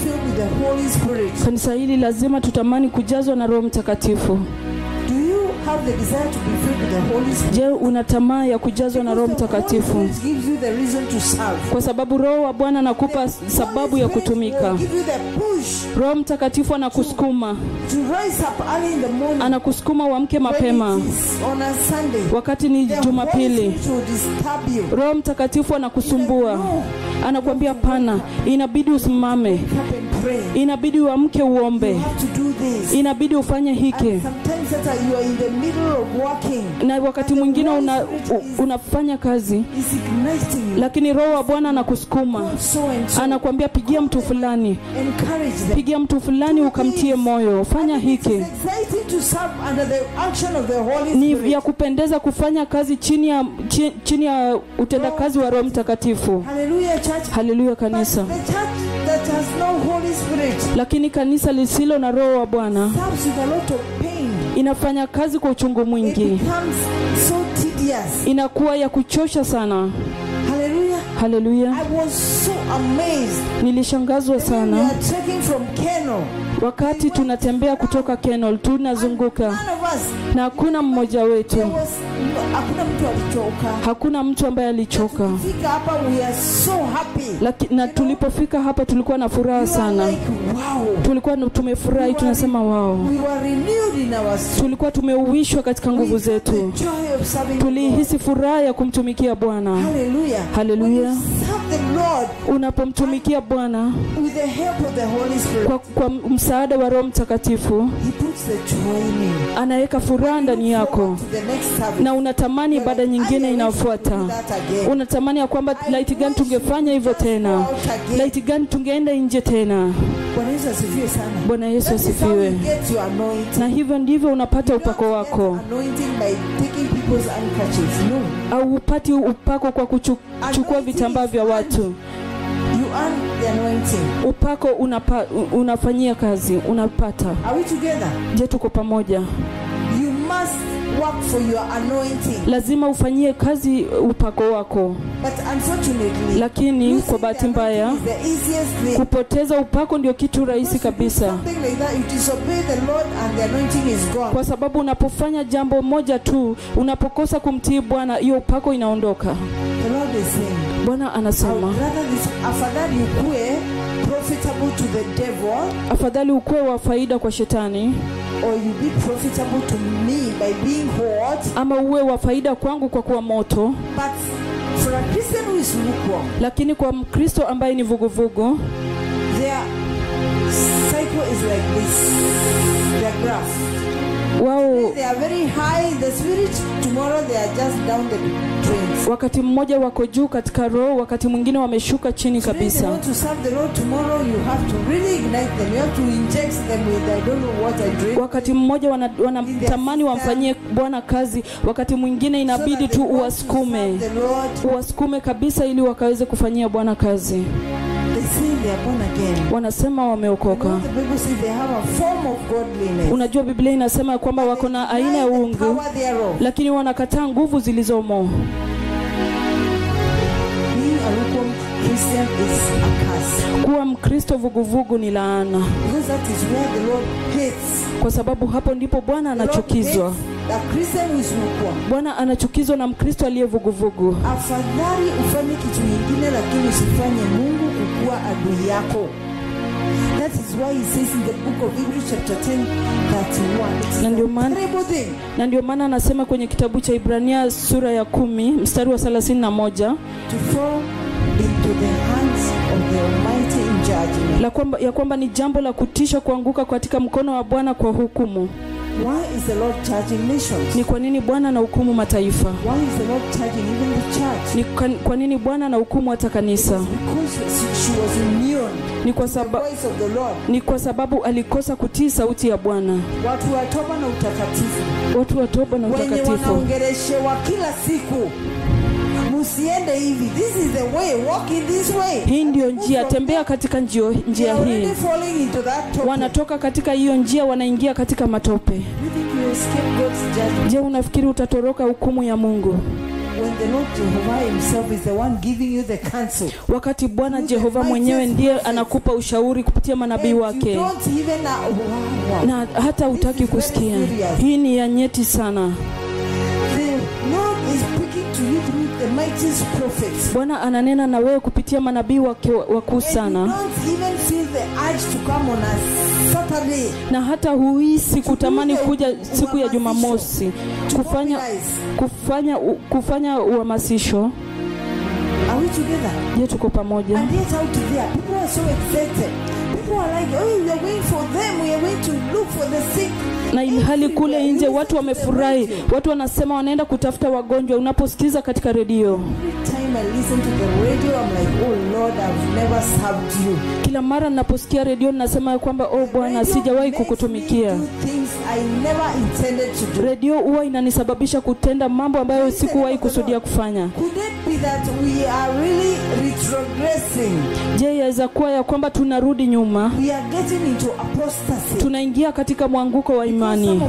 kanisa hili lazima tutamani kujazwa na roho mtakatifu je una tamaa ya kujazwa na roho mtakatifu? Spirit gives you the reason to serve. kwa sababu roho wa bwana anakupa sababu ya kutumika. will give you the push roho mtakatifu anakusukuma. anakusukuma uamke mapema. wakati ni jumapili. Roho mtakatifu anakusumbua. Anakuambia pana inabidi usimame. Inabidi uamke uombe. Inabidi ufanye hiki Na wakati mwingine una, unafanya kazi. Lakini roho wa bwana anakusukuma. Anakuambia pigia mtu fulani. pigia mtu fulani ukamtie moyo. Fanya hiki. ni Spirit. ya kupendeza kufanya kazi chini ya, chini ya utendakazi wa roho mtakatifu. Haleluya kanisa. no lakini kanisa lisilo na roho wa bwana inafanya kazi kwa uchungu mwingi. So inakuwa ya kuchosha sana. Haleluya so nilishangazwa sana wakati tunatembea kutoka kenol tunazunguka. Na hakuna mmoja wetu. Hakuna mtu alichoka. hakuna mtu ambaye alichoka. Na tulipofika hapa tulikuwa na furaha sana. tulikuwa tumefurahi tunasema wao tulikuwa tumeuishwa katika nguvu zetu. tulihisi furaha ya kumtumikia bwana. Lord unapomtumikia bwana kwa, kwa msaada wa roho mtakatifu. Anaweka furaha ndani yako. na unatamani baada ibada nyingine "I inayofuata. we could do that again." unatamani ya kwamba laiti gani tungefanya hivyo tena? laiti gani tungeenda nje tena? Bwana Yesu asifiwe na hivyo ndivyo unapata upako wako. au upati upako kwa kuchukua vitambaa vya watu upako unapa, unafanyia kazi unapata. Are we together? je tuko pamoja? You must work for your anointing. lazima ufanyie kazi upako wako. But unfortunately, lakini kwa bahati mbaya kupoteza upako ndio kitu rahisi kabisa. kwa sababu unapofanya jambo moja tu unapokosa kumtii bwana hiyo upako inaondoka. The Lord is saying, bwana anasema afadhali ukue profitable to the devil afadhali ukuwe wa faida kwa shetani or you be profitable to me by being hot. ama uwe wa faida kwangu kwa kuwa moto But for a Christian who is lukewarm, lakini kwa mkristo ambaye ni vuguvugu their cycle is like this. Their graph. Wao They are very high in the spirit. Tomorrow they are just down the drains. wakati mmoja wako juu katika roho wakati mwingine wameshuka chini kabisa want to serve the Lord. Tomorrow you have to really ignite them. You have to inject them with I don't know what I drink. wakati mmoja wana- wanatamani wamfanyie bwana kazi wakati mwingine inabidi tu uwasukume uwasukume kabisa ili wakaweze kufanyia bwana kazi Wanasema wameokoka. Unajua biblia inasema ya kwamba wako na aina ya uungu lakini wanakataa nguvu zilizomo. Being a Christian is a. kuwa mkristo vuguvugu ni laana. Because that is where the Lord hates. kwa sababu hapo ndipo bwana anachukizwa. bwana anachukizwa na mkristo aliye vuguvugu. Afadhali ufanye kitu ingine lakini usifanye mungu kukuwa adui yako. That is why he says in the book of hebrews chapter 10 31 it's Na ndio maana- anasema kwenye kitabu cha ibrania sura ya kumi mstari wa thelathini na moja. To into the hands of the almighty in judgment. La kwamba, ya kwamba ni jambo la kutisha kuanguka katika mkono wa bwana kwa hukumu. Why is the lord charging nations? Ni kwa nini bwana na hukumu mataifa? Why is the lord charging even the church? Ni kwa, kwa nini bwana na hukumu hata kanisa? Because she was immune ni kwa, sababu, the saba, voice of the lord. ni kwa sababu alikosa kutii sauti ya bwana. Watu wa toba na utakatifu. Watu wa toba na wenye utakatifu. wanaongereshewa kila siku musiende hivi. This is the way. Walk in this way. Hii ndiyo njia. tembea katika njio, njia hii. wanatoka katika hiyo njia wanaingia katika matope. Je unafikiri utatoroka hukumu ya mungu? When the Lord Jehovah himself is the one giving you the counsel. Wakati bwana jehova mwenyewe ndiye anakupa ushauri kupitia manabii wake you don't even know, wow, wow. na hata hutaki kusikia. hii ni ya nyeti sana bwana ananena na wewe kupitia manabii wakuu sana. na hata huhisi kutamani kuja siku ya jumamosi. Kufanya kufanya kufanya uhamasisho. Are we je tuko pamoja Oh, na ilhali kule nje watu wamefurahi. watu wanasema wanaenda kutafuta wagonjwa. Unaposikiza katika redio time I listen to the radio, I'm like, oh Lord, I've never served you. kila mara ninaposikia redio ninasema ya kwamba oh bwana sijawahi kukutumikia never redio huwa inanisababisha kutenda mambo ambayo sikuwahi kusudia kufanya Could it be that we are really retrogressing? je yaweza kuwa ya kwamba tunarudi nyuma We are getting into apostasy. tunaingia katika mwanguko wa Some imani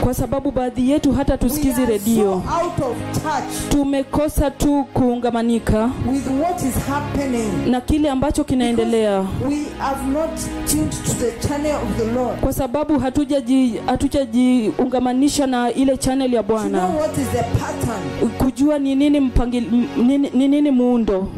kwa sababu baadhi yetu hata We tusikizi are redio so out of touch tumekosa tu kuungamanika with what is happening. na kile ambacho kinaendelea We have not tuned to the channel of the Lord. kwa sababu hatujaji- hatujajiungamanisha na ile channel ya bwana what is the pattern. kujua ni nini mpangil, nini, ni nini muundo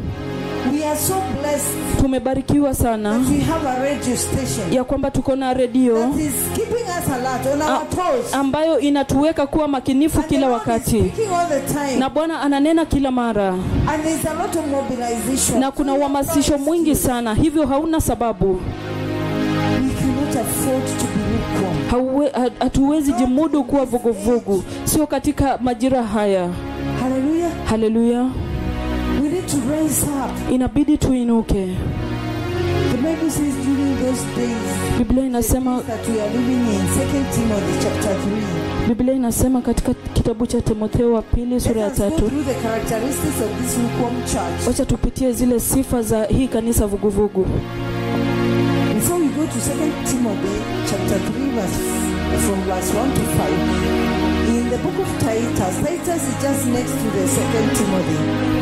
We are so blessed tumebarikiwa sana we have a radio station ya kwamba tuko na redio that is keeping us alert on a- our toes. ambayo inatuweka kuwa makinifu And kila wakati. speaking all the time. na bwana ananena kila mara. And a lot of na kuna uhamasisho mwingi sana. Hivyo hauna sababu. We cannot afford to be lukewarm. Hauwe- ha- hatuwezi jimudu kuwa vuguvugu. sio katika majira haya. Haleluya, haleluya to raise up. inabidi tuinuke The Bible says during those days biblia inasema that we are living in 2 Timothy chapter 3. biblia inasema katika kitabu cha timotheo wa pili sura ya tatu wacha tupitie zile sifa za hii kanisa vuguvugu Before we go to 2 Timothy chapter 3 verse from verse 1 to 5, in the book of Titus, Titus is just next to the second Timothy.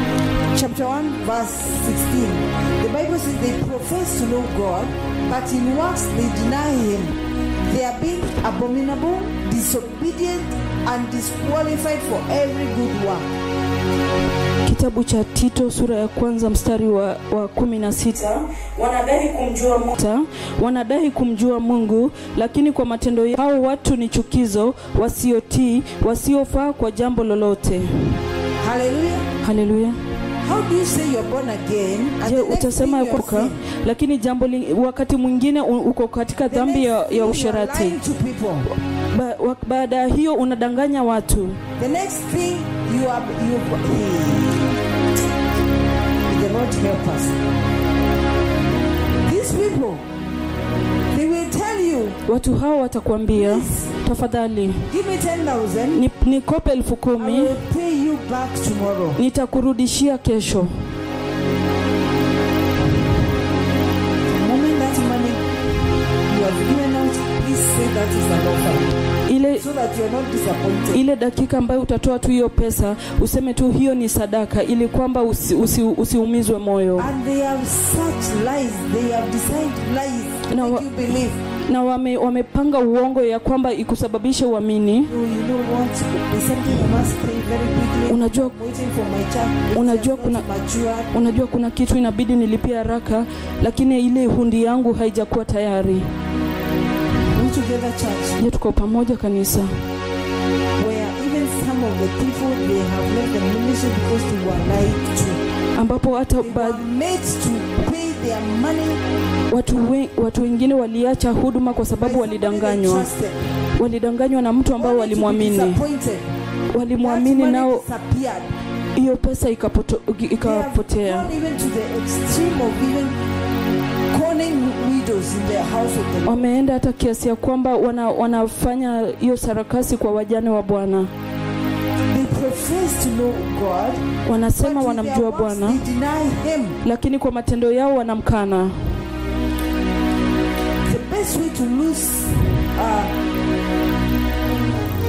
Chapter 1 verse 16. The Bible says they profess to know God, but in works they deny him. They are being abominable, disobedient, and disqualified for every good work. kitabu cha tito sura ya kwanza mstari wa, wa kumi na sita wanadai kumjua Mungu, wanadai kumjua Mungu lakini kwa matendo yao watu ni chukizo wasiotii wasiofaa kwa jambo lolote Haleluya, haleluya how do you say you're born again? Je utasema ya lakini jambo li, wakati mwingine uko katika dhambi ya, ya usherati ba, baada ya hiyo unadanganya watu The next thing you are you hey, the Lord help us. These people, watu hao watakuambia tafadhali ni- nikope elfu kumi. Nitakurudishia kesho. The moment that money you have given out, please say that is an offering, ile so that you're not disappointed. ile dakika ambayo utatoa tu hiyo pesa useme tu hiyo ni sadaka ili kwamba usi, usi, usiumizwe moyo. And they have such lies. They have designed lies. You believe. Na wame, wamepanga uongo ya kwamba ikusababishe uamini. Unajua- unajua kuna- unajua kuna kitu inabidi nilipia haraka lakini ile hundi yangu haijakuwa tayari. Je tuko pamoja kanisa? Ambapo hata Their money. Watu, we, watu wengine waliacha huduma kwa sababu walidanganywa. walidanganywa na mtu ambao walimwamini. walimwamini nao hiyo pesa ikapoto, ikapotea. wameenda hata kiasi ya kwamba wana, wanafanya hiyo sarakasi kwa wajane wa bwana wanasema wanamjua bwana. lakini kwa matendo yao wanamkana. Uh,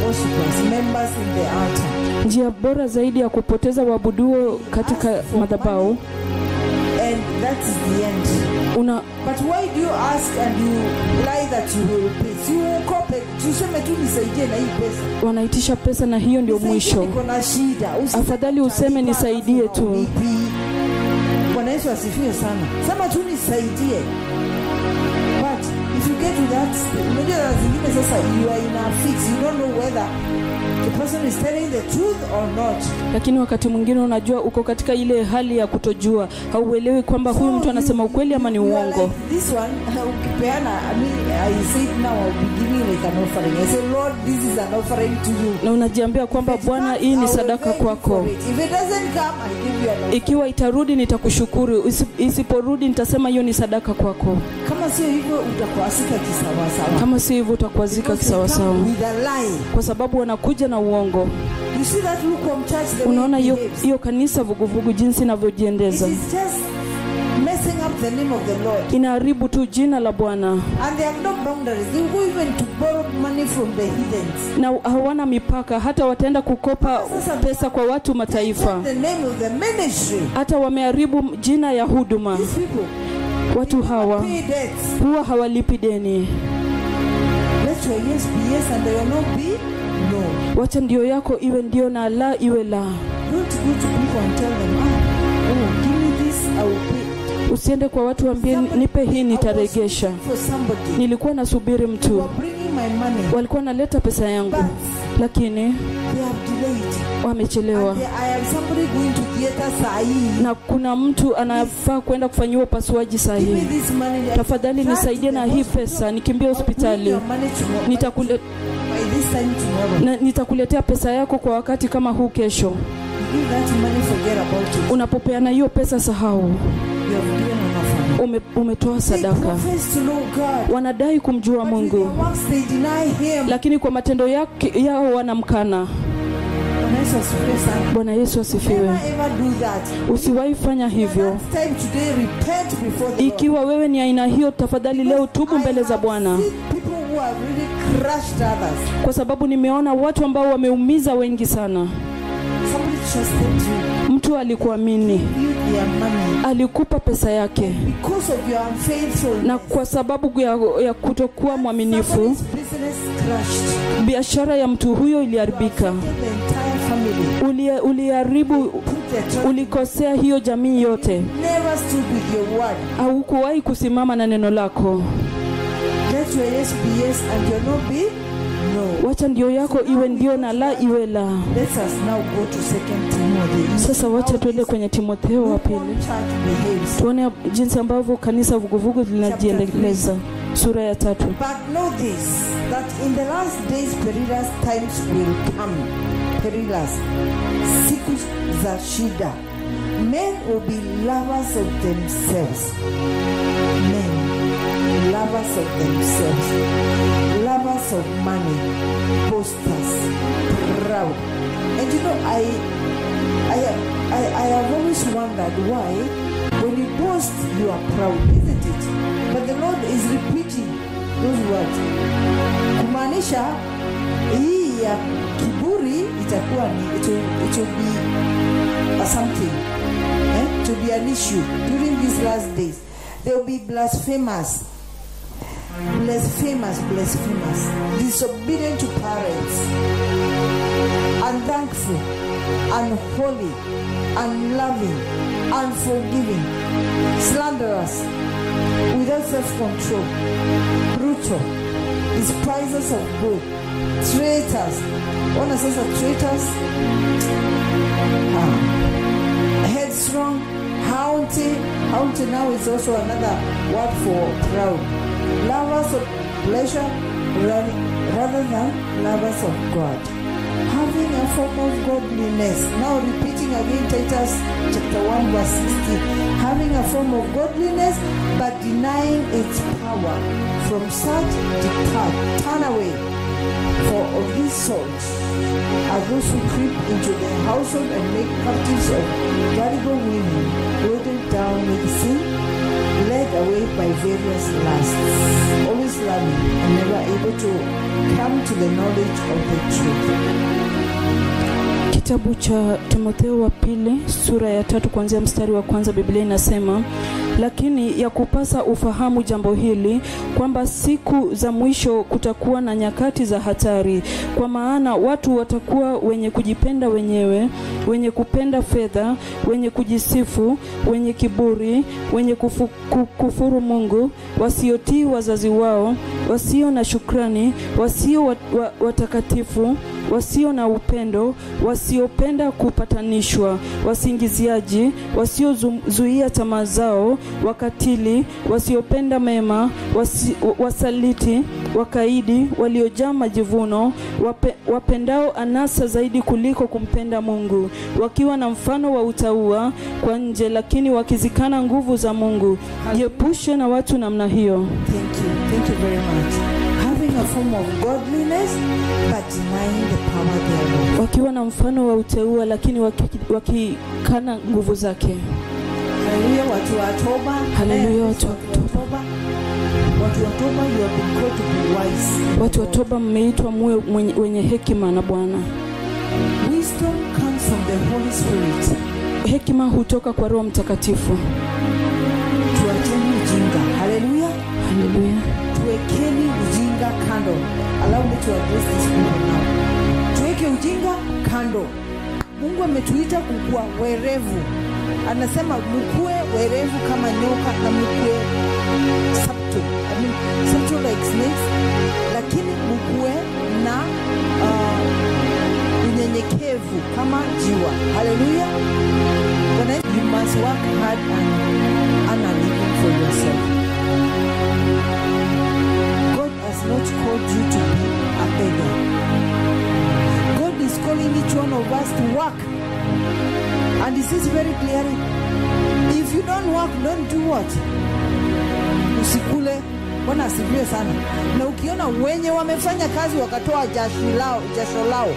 worshippers, members in the altar, njia bora zaidi ya kupoteza wabuduo katika madhabahu una But why do you ask and you lie that you will pay? Si ukope, tuseme tu nisaidie na hii pesa. wanaitisha pesa na hiyo ndio mwisho niko na shida. Afadhali useme nisaidie tu. Bwana Yesu asifiwe sana. Sema tu nisaidie. Get to that stage, unajua zingine sasa you are in a fix. You don't know whether the person is telling the truth or not. lakini wakati mwingine unajua uko katika ile hali ya kutojua hauelewi kwamba huyu mtu anasema ukweli ama ni uongo this one ukipeana I mean, I said now I'll giving like an offering. I say Lord this is an offering to you. na unajiambia kwamba bwana hii ni sadaka kwako. If it doesn't come, I give you an ikiwa itarudi nitakushukuru. Isiporudi nitasema hiyo ni sadaka kwako. Kama sio hivyo utakuazika kisawasawa. kama sio hivyo kisawasawa. kwa sababu wanakuja na uongo. Unaona hiyo hiyo kanisa vuguvugu jinsi inavyojiendeza messing up the name of the Lord. inaharibu tu jina la bwana And they have no boundaries. They go even to borrow money from the heathens. na hawana mipaka hata wataenda kukopa pesa kwa watu mataifa The name of the ministry. hata wameharibu jina ya huduma These people watu hawa huwa hawalipi deni Let your yes be yes and your no be no. wacha ndio yako iwe ndio na la iwe la Don't go to people and tell them, ah, oh, give me this, I will pay. Usiende kwa watu waambie nipe hii nitaregesha. Nilikuwa nasubiri mtu. Walikuwa naleta pesa yangu lakini wamechelewa. Na kuna mtu anafaa kwenda kufanyiwa upasuaji saa Give me hii. This money. I tafadhali nisaidie na hii pesa nikimbie hospitali. Nitakuletea pesa yako kwa wakati kama huu kesho. Unapopeana hiyo pesa sahau Ume, umetoa sadaka. Wanadai kumjua mungu. lakini kwa matendo yao wanamkana. Bwana Yesu asifiwe. Usiwahi fanya hivyo. ikiwa wewe ni aina hiyo tafadhali leo tubu mbele za bwana. kwa sababu nimeona watu ambao wameumiza wengi sana. Mtu alikuamini. Alikupa pesa yake. Na kwa sababu ya, ya kutokuwa mwaminifu biashara ya mtu huyo iliharibika. Uliharibu ulikosea hiyo jamii yote. Haukuwahi kusimama na neno lako. Let your yes be yes and your no be no. wacha ndio yako iwe ndio na la iwe la Let us now go to Second Timothy. sasa wacha tuende kwenye timotheo wa pili tuone jinsi ambavyo kanisa vuguvugu linajiendeleza sura ya tatu But know this, that in the last days perilous times will come. Perilous. Siku za shida. Men will be lovers of themselves. Men. Lovers of themselves. Of money. Boasters. Proud. And you know, I, I, I, I have always wondered why when you boast, you are proud, isn't it? But the Lord is repeating those words. Kumaanisha hii ya kiburi it will, it will be something eh? to be an issue during these last days. They will be blasphemous, blasphemous, blasphemous, disobedient to parents, unthankful, unholy, unloving, unforgiving, slanderous, without self-control, brutal, despisers of good, traitors. Ona sasa traitors, ah, headstrong, haughty. Haughty now is also another word for proud. Lovers of pleasure rather than lovers of God. Having a form of godliness. Now repeating again Titus chapter 1 verse 16. Having a form of godliness but denying its power. From such depart, turn away. For of these souls are those who creep into the household and make captives of valuable women, loaded down with sin, away by various lusts, always learning and never able to come to the knowledge of the truth. kitabu cha timotheo wa pili sura ya tatu kuanzia mstari wa kwanza biblia inasema lakini ya kupasa ufahamu jambo hili kwamba siku za mwisho kutakuwa na nyakati za hatari. Kwa maana watu watakuwa wenye kujipenda wenyewe wenye kupenda fedha wenye kujisifu wenye kiburi wenye kufu, kufuru mungu wasiotii wazazi wao wasio na shukrani wasio wat, wa, watakatifu wasio na upendo wasiopenda kupatanishwa wasingiziaji wasiozuia tamaa zao wakatili wasiopenda mema wasi, wasaliti wakaidi waliojaa majivuno wape, wapendao anasa zaidi kuliko kumpenda mungu wakiwa na mfano wa utaua kwa nje lakini wakizikana nguvu za mungu jiepushe na watu namna hiyo Thank you. Thank you very much. Having a form of godliness but denying the power thereof. wakiwa na mfano wa uteua lakini waki- wakikana nguvu zake Haleluya, watu wa toba. Haleluya, watu wa toba. Watu wa toba, you have been called to be wise. watu wa toba mmeitwa muwe wenye hekima na bwana Wisdom comes from the Holy Spirit. hekima hutoka kwa roho mtakatifu Tuacheni ujinga. Haleluya. haleluya kando. Allow me to address this people now. Tuweke ujinga kando. Mungu ametuita kukua werevu. Anasema mukue werevu kama nyoka na mukue subtle. I mean, subtle like snakes, lakini mukue na uh, unyenyekevu kama jiwa. Haleluya. You must work hard and earn a living for yourself. Has not called you to be a beggar. God is calling each one of us to work. And this is very clear. if you don't work, don't do what? Usikule. Bwana asifiwe sana. Na ukiona wenye wamefanya kazi wakatoa jasho lao, jasho lao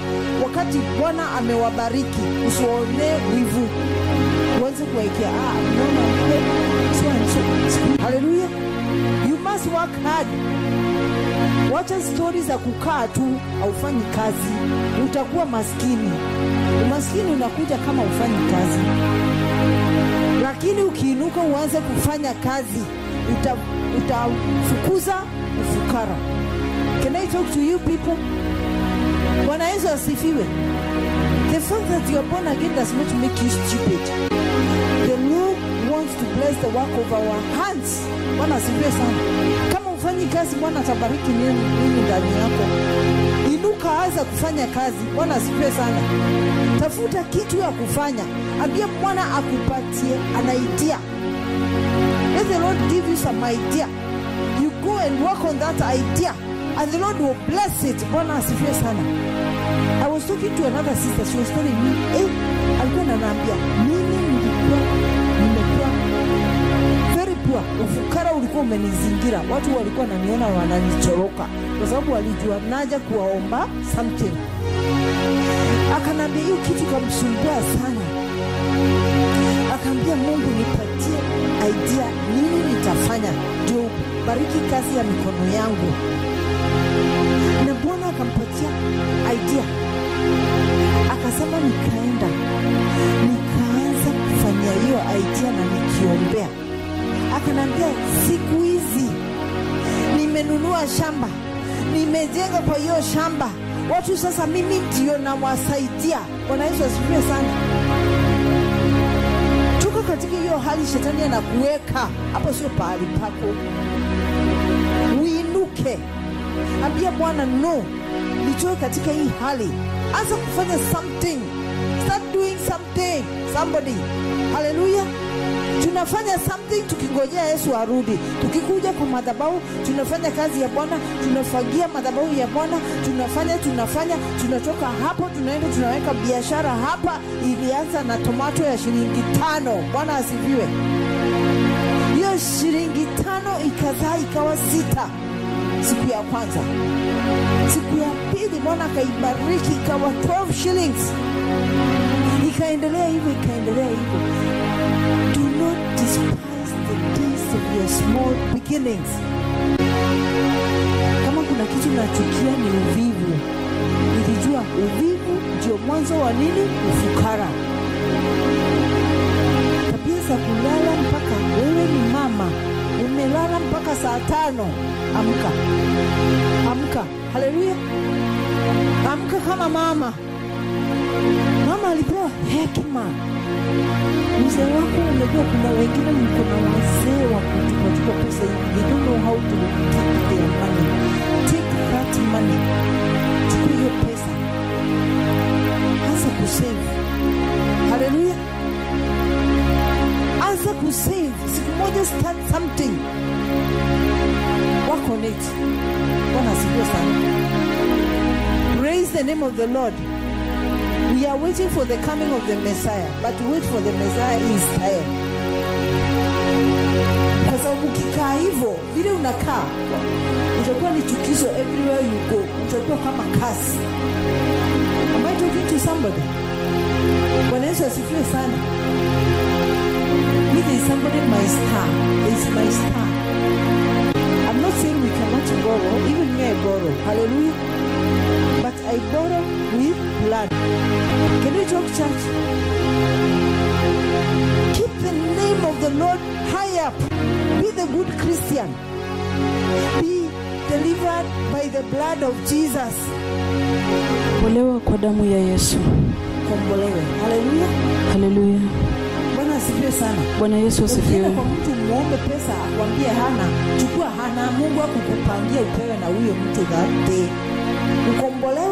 wakati Bwana amewabariki, usiwaonee wivu, uanze kuwaekea ah, no, no, no, Haleluya. You must work hard. Wacha stori za kukaa tu haufanyi kazi, utakuwa maskini. Umaskini unakuja kama ufanyi kazi, lakini ukiinuka uanze kufanya kazi utafukuza uta, ufukara. Can I talk to you people? Bwana Yesu asifiwe. The fact that you are born again does not make you stupid. The Lord wants to bless the work of our hands. Bwana asifiwe sana. Kama ufanyi kazi, Bwana atabariki nini nini ndani yako. inuka anza kufanya kazi. Bwana asifiwe sana. Tafuta kitu ya kufanya. Ambia bwana akupatie an idea let the lord give you some idea. You go and work on that idea and the lord will bless it. Bwana asifiwe sana. I was talking to another sister. She was telling me eh, alikuwa ananiambia mimi very ufukara ulikuwa umenizingira. Watu walikuwa naniona wananichoroka. Kwa sababu walijua naja kuwaomba something. Akanambia hiyo kitu kamsumbua sana. Akaambia mungu nipatie idea nini nitafanya. Ndio bariki kazi ya mikono yangu. Na bwana akampatia idea. Akasema nikaenda. Nikaanza kufanya hiyo idea na nikiombea akanambia siku hizi nimenunua shamba nimejenga kwa hiyo shamba. Watu sasa mimi ndio nawasaidia. Bwana yesu sana. Tuko katika hiyo hali shetani anakuweka hapo sio pahali pako. Uinuke. Ambia bwana no nitoe katika hii hali. Anza kufanya something. Start doing something. Somebody. Haleluya tunafanya something tukingojea yesu arudi. Tukikuja kwa madhabahu tunafanya kazi ya bwana tunafagia madhabahu ya bwana tunafanya tunafanya tunatoka hapo tunaenda tunaweka biashara hapa ilianza na tomato ya shilingi tano. Bwana asifiwe. Hiyo shilingi tano ikazaa ikawa sita. Siku ya kwanza. Siku ya pili bwana akaibariki ikawa 12 shillings. Ikaendelea hivyo ikaendelea hivyo not despise the days of your small beginnings. Kama kuna kitu nachukia ni uvivu. Nilijua uvivu ndio mwanzo wa nini? Ufukara. Tabia za kulala mpaka wewe ni mama. Umelala mpaka saa tano. Amka. Amka. Haleluya. Amka kama mama. Mama alipewa hekima mzee wako unajua kuna wengine mko na wazee wa kutupatupa pesa they don't know to take their money. Take chukua hiyo pesa. Anza kusave haleluya anza kusave siku moja start something. Work on it. Sana. Praise the name of the lord we are waiting for the coming of the messiah but wait for the messiah is time kwa sababu ukikaa hivyo vile unakaa utakuwa ni chukizo everywhere you go utakuwa kama kasi am I talking to somebody? Bwana yesu asifiwe sana. Me there is somebody my star is my star. I'm not saying we cannot borrow even me i borrow. Hallelujah i borrow with blood. can we talk church? Keep the name of the lord high up. Be the good christian. Be delivered by the blood of jesus. Kombolewa kwa damu ya Yesu. kombolewe. Haleluya Haleluya. bwana asifiwe sana. Bwana Yesu asifiwe. kwa mtu muombe pesa akwambie hana. Chukua hana. Mungu akukupangia upewe na huyo mtu that day. Ukombolewe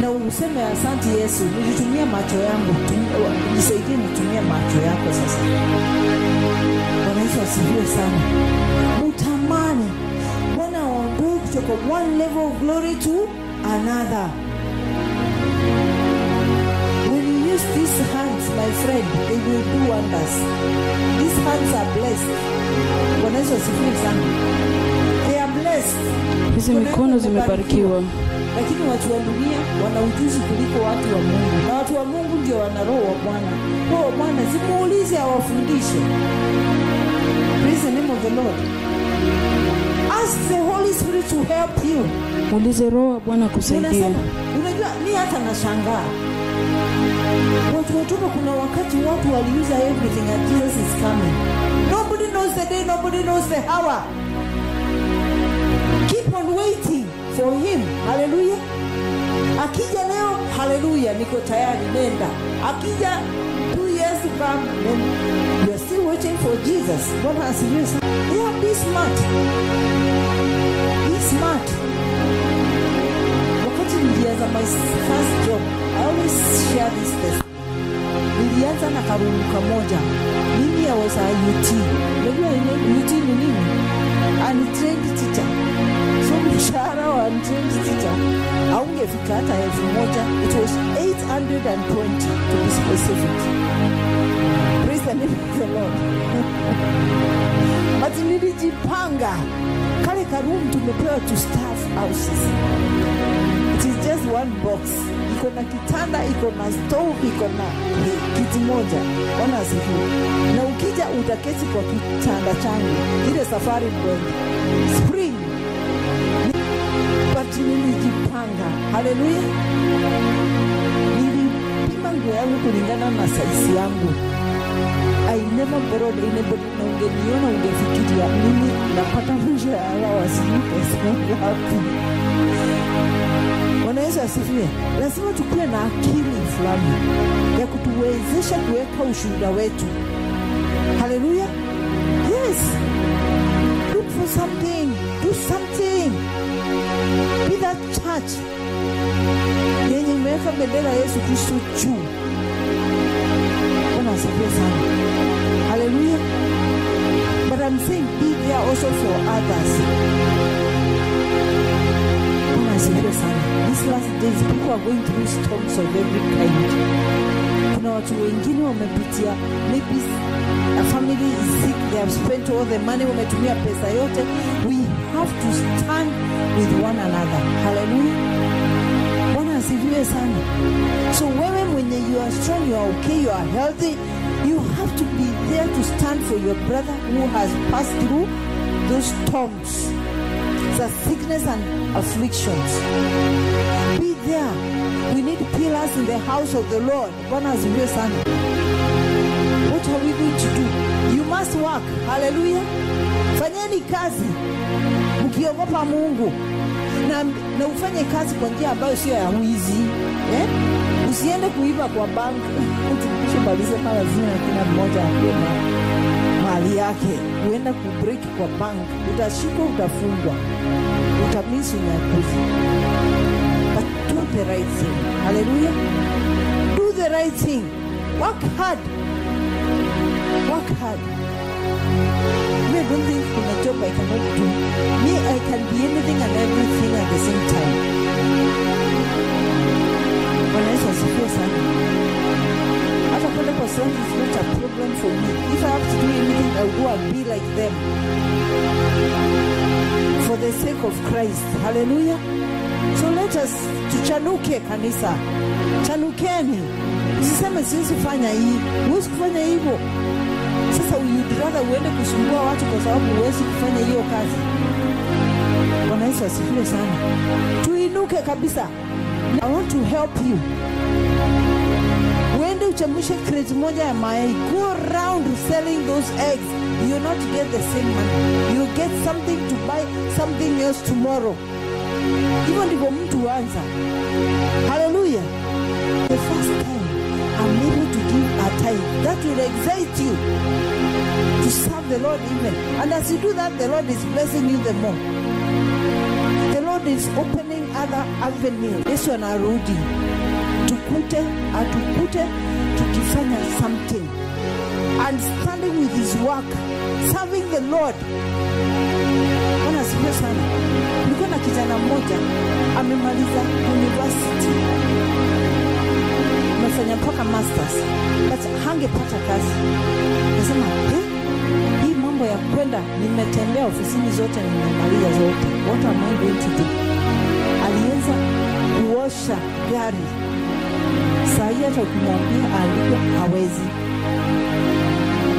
na useme asante yesu nilitumia macho yangu tu, nisaidie nitumie macho yako sasa. Bwana yesu asifiwe sana. Utamani bwana aondoe kutoka one level of glory to another. When you use these hands my friend they will do wonders. These hands are blessed. Bwana yesu asifiwe sana. They are blessed. Hizi mikono zimebarikiwa. Lakini watu wa dunia wana ujuzi kuliko watu wa mungu. Na watu wa mungu ndio wana roho wa bwana. Roho wa bwana zimuulize awafundishe. Praise the name of the lord. Ask the holy spirit to help you. Muulize Roho wa Bwana kusaidia. unajua mi hata nashangaa. Watu watoka kuna wakati watu waliuza everything and jesus is coming. Nobody knows the day nobody knows the hour. Keep on waiting for him haleluya. Akija leo haleluya niko tayari nenda. Akija two years from then you are still waiting for jesus. Bwana asifiwe sana. Yeah be smart. Be smart. Wakati my first job i always share this test nilianza na karungu kamoja mimi I was a ut unajua ut ni nini? Untrained teacher. so mshahara wa untrained tita. Haungefika hata elfu moja. It was 820 to be specific. Praise the name of the lord. But nilijipanga. Kale karum tumepewa to staff houses. It is just one box. Iko na kitanda iko na stove iko na kiti moja. Ona asifiwe na ukija utaketi kwa kitanda changu. Ile safari mbele but nilijipanga haleluya nilipima nguo yangu kulingana na saisi yangu I never borrowed anybody na ungeniona ungefikiria mimi napata mshahara wa sijui pesa ngapi Bwana Yesu asifiwe. Lazima tukuwe na akili fulani ya kutuwezesha kuweka ushuhuda wetu. Haleluya. Yes. Look for something. That yenye imeweka bendera ya Yesu Kristo juu. Bwana asifiwe sana. Haleluya. But I'm saying be there also for others. Bwana asifiwe sana. These last days people are going through storms of every kind. Kuna watu wengine wamepitia maybe a family is sick, they have spent all the money, wametumia pesa yote. We have to stand with one another. Hallelujah. Bwana asifiwe sana. So wewe mwenye you are strong, you are okay, you are healthy, you have to be there to stand for your brother who has passed through those storms the sickness and afflictions. Be there. We need pillars in the house of the Lord. Bwana asifiwe sana. What are we going to do? You must work. Hallelujah. Fanyeni kazi mkiogopa Mungu na, na ufanye kazi kwa njia ambayo sio ya wizi eh? Usiende kuiba kwa bank. Bishop alisema lazima kila mmoja akuwe na mali yake. Uenda kubreki kwa banki utashikwa, utafungwa, utamisi unyakuzi. But do the right thing. haleluya Do the right thing. Work hard. Work hard. Me, I don't think kuna job I cannot do. Me, I can be anything and everything at the same time. Bwana Yesu asifiwe sana. Hata kwenda kwa is not a problem for me. If I have to do anything, I'll go and be like them. For the sake of Christ. Hallelujah. So let us tuchanuke kanisa. Chanukeni. Usiseme siwezi fanya hii. Huwezi kufanya hivyo. Sasa uende kusumbua watu kwa sababu huwezi kufanya hiyo kazi. Bwana Yesu asifiwe sana. Tuinuke kabisa. I want to help you. Uende uchemshe crate moja ya mayai. Go around selling those eggs. You not get the same money. You get something to buy something else tomorrow. Hivyo ndivyo mtu anza haleluya the first time i'm able to that will excite you to serve the lord even and as you do that the lord is blessing you the more. The lord is opening other avenues. Yesu anarudi tukute atukute tukifanya something. And standing with his work serving the lord. Bwana na kijana mmoja amemaliza university amefanya mpaka masters but hangepata kazi. Nasema hii mambo ya kwenda nimetembea ofisini zote nimemaliza zote. What am I going to do? Alianza kuosha gari. Saa hii hata ukimwambia aandikwe hawezi.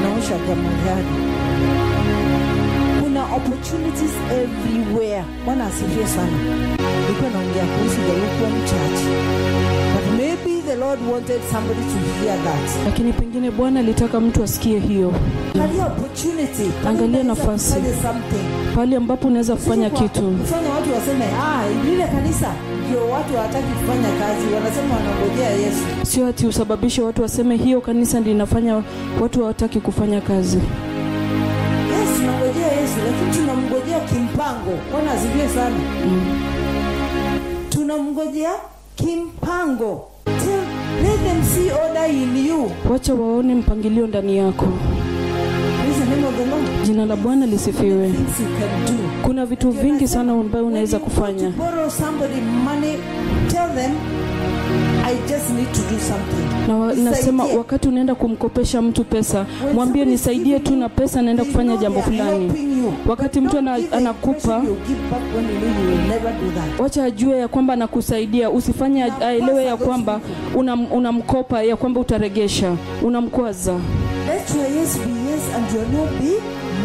Naosha magari kuna opportunities everywhere. Bwana asifiwe sana. Nilikuwa naongea kuhusu the lukewarm lord wanted somebody to hear that. Lakini pengine bwana alitaka mtu asikie hiyo. Angalia opportunity Angalia nafasi. pale ambapo unaweza kufanya kitu. kufanya watu waseme ah lile kanisa ndio watu hawataki kufanya kazi. Wanasema wanangojea yesu. Sio ati usababishe watu waseme hiyo kanisa ndio inafanya watu hawataki kufanya kazi. Yes tunangojea yesu lakini tunamngojea kimpango. Bwana asifiwe sana. Mm. tunamngojea kimpango let them see order in you. Wacha waone mpangilio ndani yako. Praise the name of the lord. Jina la bwana lisifiwe. Kuna vitu vingi sana ambayo unaweza kufanya i just need to do something. Na nasema wakati unaenda kumkopesha mtu pesa mwambie nisaidie tu na pesa naenda kufanya jambo fulani. Wakati mtu ana, anakupa wacha ajue ya kwamba anakusaidia. Usifanye aelewe ya kwamba unamkopa, unamkopa ya kwamba utaregesha unamkwaza. Let your yes be yes and your no be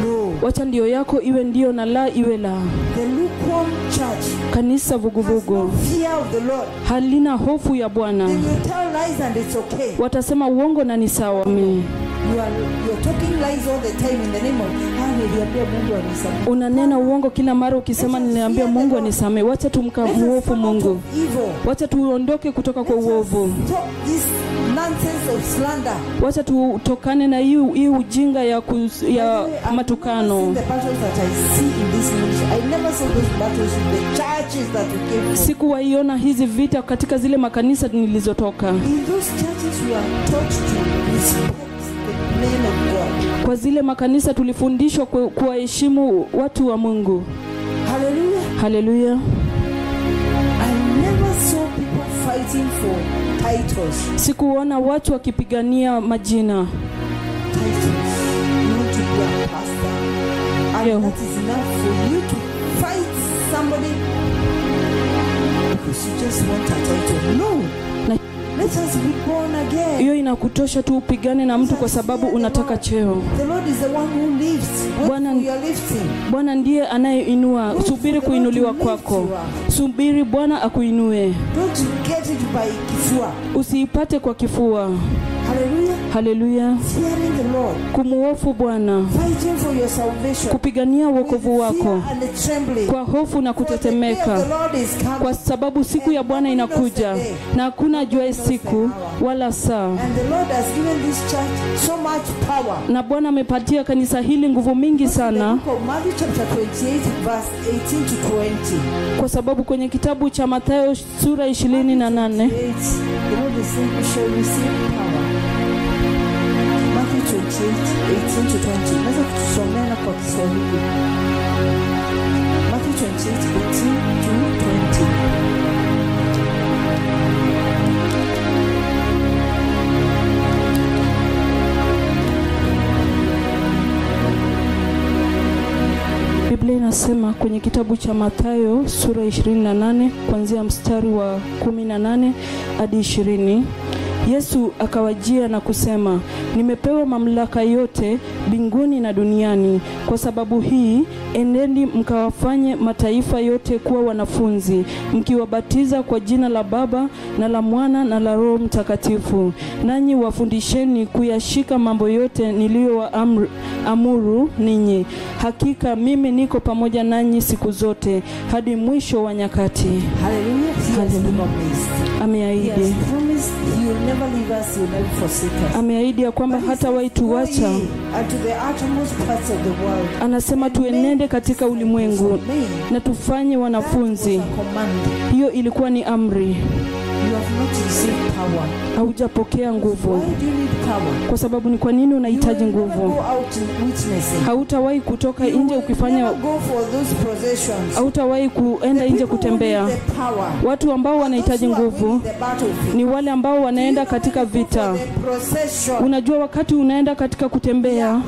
no. wacha ndio yako iwe ndio na la iwe la The lukewarm church kanisa no vuguvugu fear of the Lord. halina hofu ya bwana will tell lies and it's okay. watasema uongo na ni sawa Mi. You are you're talking lies all the time in the name of ah, niliambia Mungu anisamehe. unanena uongo kila mara ukisema niliambia mungu anisamehe. wacha out mungu. wacha tuondoke kutoka kwa uovu. wacha tutokane na hii hii ujinga ya, kus, ya matukano. sikuwaiona hizi vita katika zile makanisa nilizotoka. In those churches, we are taught to respect kwa zile makanisa tulifundishwa ku- kuwaheshimu watu wa mungu. Haleluya I never saw people fighting for titles. sikuona watu wakipigania majina. Titles. Hiyo inakutosha tu upigane na mtu kwa sababu unataka cheo. Bwana- ndiye anayeinua. Subiri kuinuliwa kwako. subiri bwana akuinue. Usiipate kwa kifua. Haleluya kumwofu kumuofu bwana. Kupigania uokovu wako. kwa hofu na kutetemeka. kwa sababu siku ya bwana inakuja. na hakuna ajuaye siku wala saa. So na bwana amepatia kanisa hili nguvu mingi sana. book of Matthew chapter 28 verse 18 to 20. kwa sababu kwenye kitabu cha mathayo sura ishirini na 28, 18 to 20. Naweza kutusomea na kwa Kiswahili. Matthew 28, 18 to 20. biblia inasema kwenye kitabu cha mathayo sura 28 kuanzia mstari wa 18 hadi 20 yesu akawajia na kusema nimepewa mamlaka yote binguni na duniani. Kwa sababu hii endeni mkawafanye mataifa yote kuwa wanafunzi mkiwabatiza kwa jina la baba na la mwana na la roho mtakatifu. Nanyi wafundisheni kuyashika mambo yote niliyowaamuru ninyi. Hakika mimi niko pamoja nanyi siku zote hadi mwisho wa nyakati. He ameahidi ameahidi ya kwamba hata says, waituacha "Go ye unto the uttermost parts of the world. anasema tuenende katika ulimwengu na tufanye wanafunzi. hiyo ilikuwa ni amri You have not received power. haujapokea nguvu. Kwa sababu ni kwa nini unahitaji nguvu? hautawahi kutoka nje ukifanya hautawahi kuenda nje kutembea. watu ambao wanahitaji nguvu ni wale ambao wanaenda katika vita. unajua wakati unaenda katika kutembea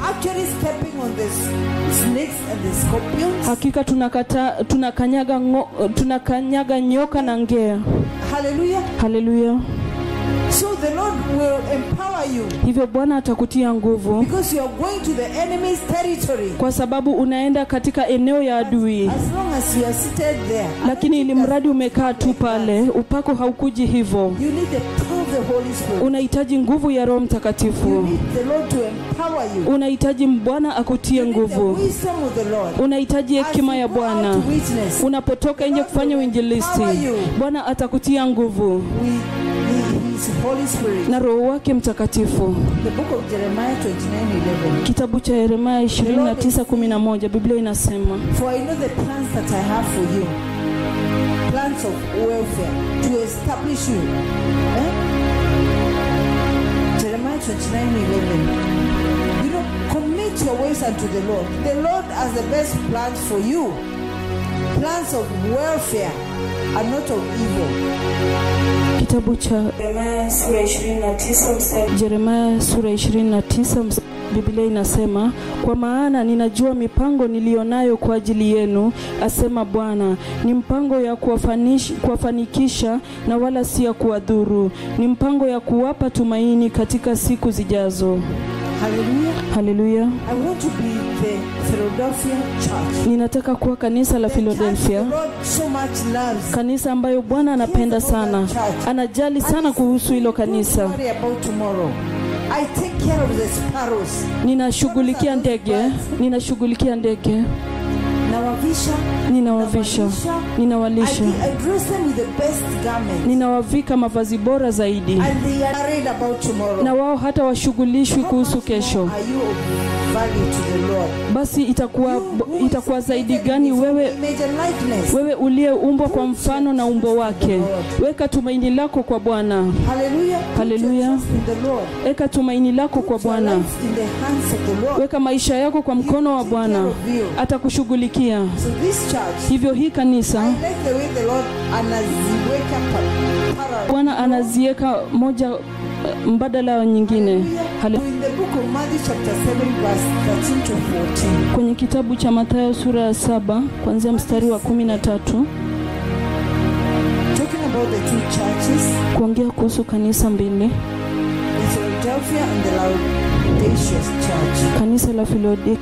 hakika tunakata tunakanyaga ngo, tunakanyaga nyoka na ngea. Hallelujah. haleluya So the Lord will empower you. Hivyo bwana atakutia nguvu. Because you are going to the enemy's territory. kwa sababu unaenda katika eneo ya adui. As long as you are seated there, lakini ili mradi umekaa tu pale upako haukuji hivyo. You need the power of the Holy Spirit. unahitaji nguvu ya roho Mtakatifu. You need the Lord to empower you. unahitaji bwana akutie nguvu. wisdom of the Lord. unahitaji hekima ya bwana. unapotoka nje kufanya uinjilisti. bwana atakutia nguvu. With na roho wake mtakatifu The book of Jeremiah 29 11. kitabu cha Yeremia 29:11 biblia inasema For I know the plans that I have for you. plans of welfare to establish you. Eh? Jeremiah 29:11. You know, commit your ways unto the Lord. The Lord has the best plans for you. Plans of welfare and not of evil. Kitabu cha Jeremia sura 29 mstari. Sura 29 mstari. Biblia inasema, kwa maana ninajua mipango niliyonayo kwa ajili yenu, asema Bwana, ni mpango ya kuwafanikisha na wala si ya kuwadhuru, ni mpango ya kuwapa tumaini katika siku zijazo. Hallelujah. Haleluya! I want to be the Philadelphia church. Ninataka kuwa kanisa la filadelfia Philadelphia, kanisa ambayo Bwana anapenda sana, anajali sana kuhusu hilo kanisa. Ninashughulikia ndege, ninashughulikia ndege, ninawavisha, ninawalisha, ninawavika mavazi bora zaidi, na wao hata washughulishwi kuhusu kesho. Basi itakuwa itakuwa zaidi gani wewe wewe uliyeumbwa kwa mfano na umbo wake? Weka tumaini lako kwa Bwana, Haleluya! Weka tumaini lako kwa Bwana, weka maisha yako kwa mkono wa Bwana, atakushughulikia. So this church, Hivyo hii I kanisa like the way the Lord anaziweka parallel. Bwana anaziweka moja eh, mbadala wa nyingine. Hale- In the book of Matthew chapter 7 verse 13 to 14. Kwenye kitabu cha Mathayo sura ya saba kuanzia mstari wa kumi na tatu Talking about the two churches, kuongea kuhusu kanisa mbili, the Philadelphia and the Laodicean church. kanisa la Filadelfia.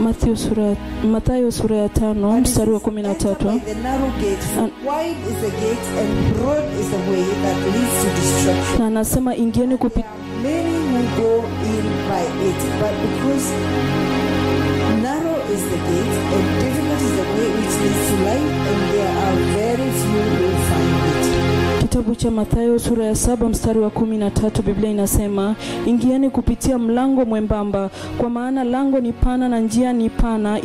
Matthew chapter 7 verse 13. Mathayo sura, Mathayo sura ya tano mstari wa kumi na "Enter tatu by the narrow gate, for And- wide is the gate and broad is the way that leads to destruction. na anasema ingieni kupitia Many who go in by it, but because narrow is the gate and difficult is the way which leads to life, and there are very few who find. Kitabu cha Mathayo sura ya saba mstari wa kumi na tatu Biblia inasema ingieni kupitia mlango mwembamba, kwa maana lango ni pana na njia ni pana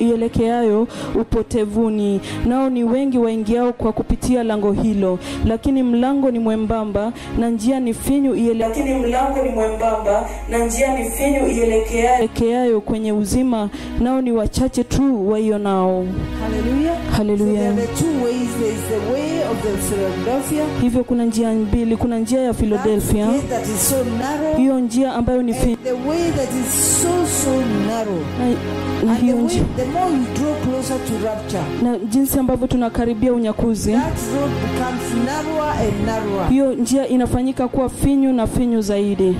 ielekeayo upotevuni, nao ni wengi waingiao kwa kupitia lango hilo. Lakini mlango ni mwembamba na njia ni finyu iele... lakini mlango ni mwembamba na njia ni finyu ielekeayo kwenye uzima, nao ni wachache tu waionao. Haleluya, Haleluya. there Hivyo kuna njia mbili, kuna njia ya Philadelphia, hiyo njia ambayo ni fi, the way that is so so narrow. na, hiyo njia. the more you draw closer to rapture, na jinsi ambavyo tunakaribia unyakuzi, that road becomes narrower and narrower. hiyo njia inafanyika kuwa finyu na finyu zaidi.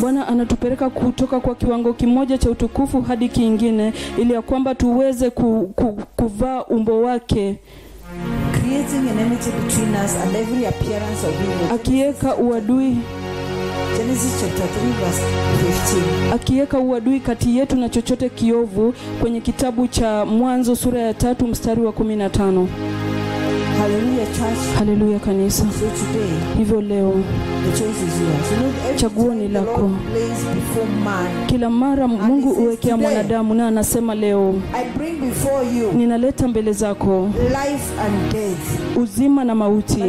Bwana anatupeleka kutoka kwa kiwango kimoja cha utukufu hadi kingine, ili ya kwamba tuweze ku, ku, kuvaa umbo wake, Creating an enmity between us and every appearance of evil. akiweka uadui Genesis chapter 3, verse 15. akiweka uadui kati yetu na chochote kiovu, kwenye kitabu cha Mwanzo sura ya tatu mstari wa kumi na tano. Hallelujah. Haleluya kanisa. Hivyo leo Chaguo ni lako. Kila mara Mungu uwekea mwanadamu, na anasema leo ninaleta mbele zako life and death. uzima na mauti,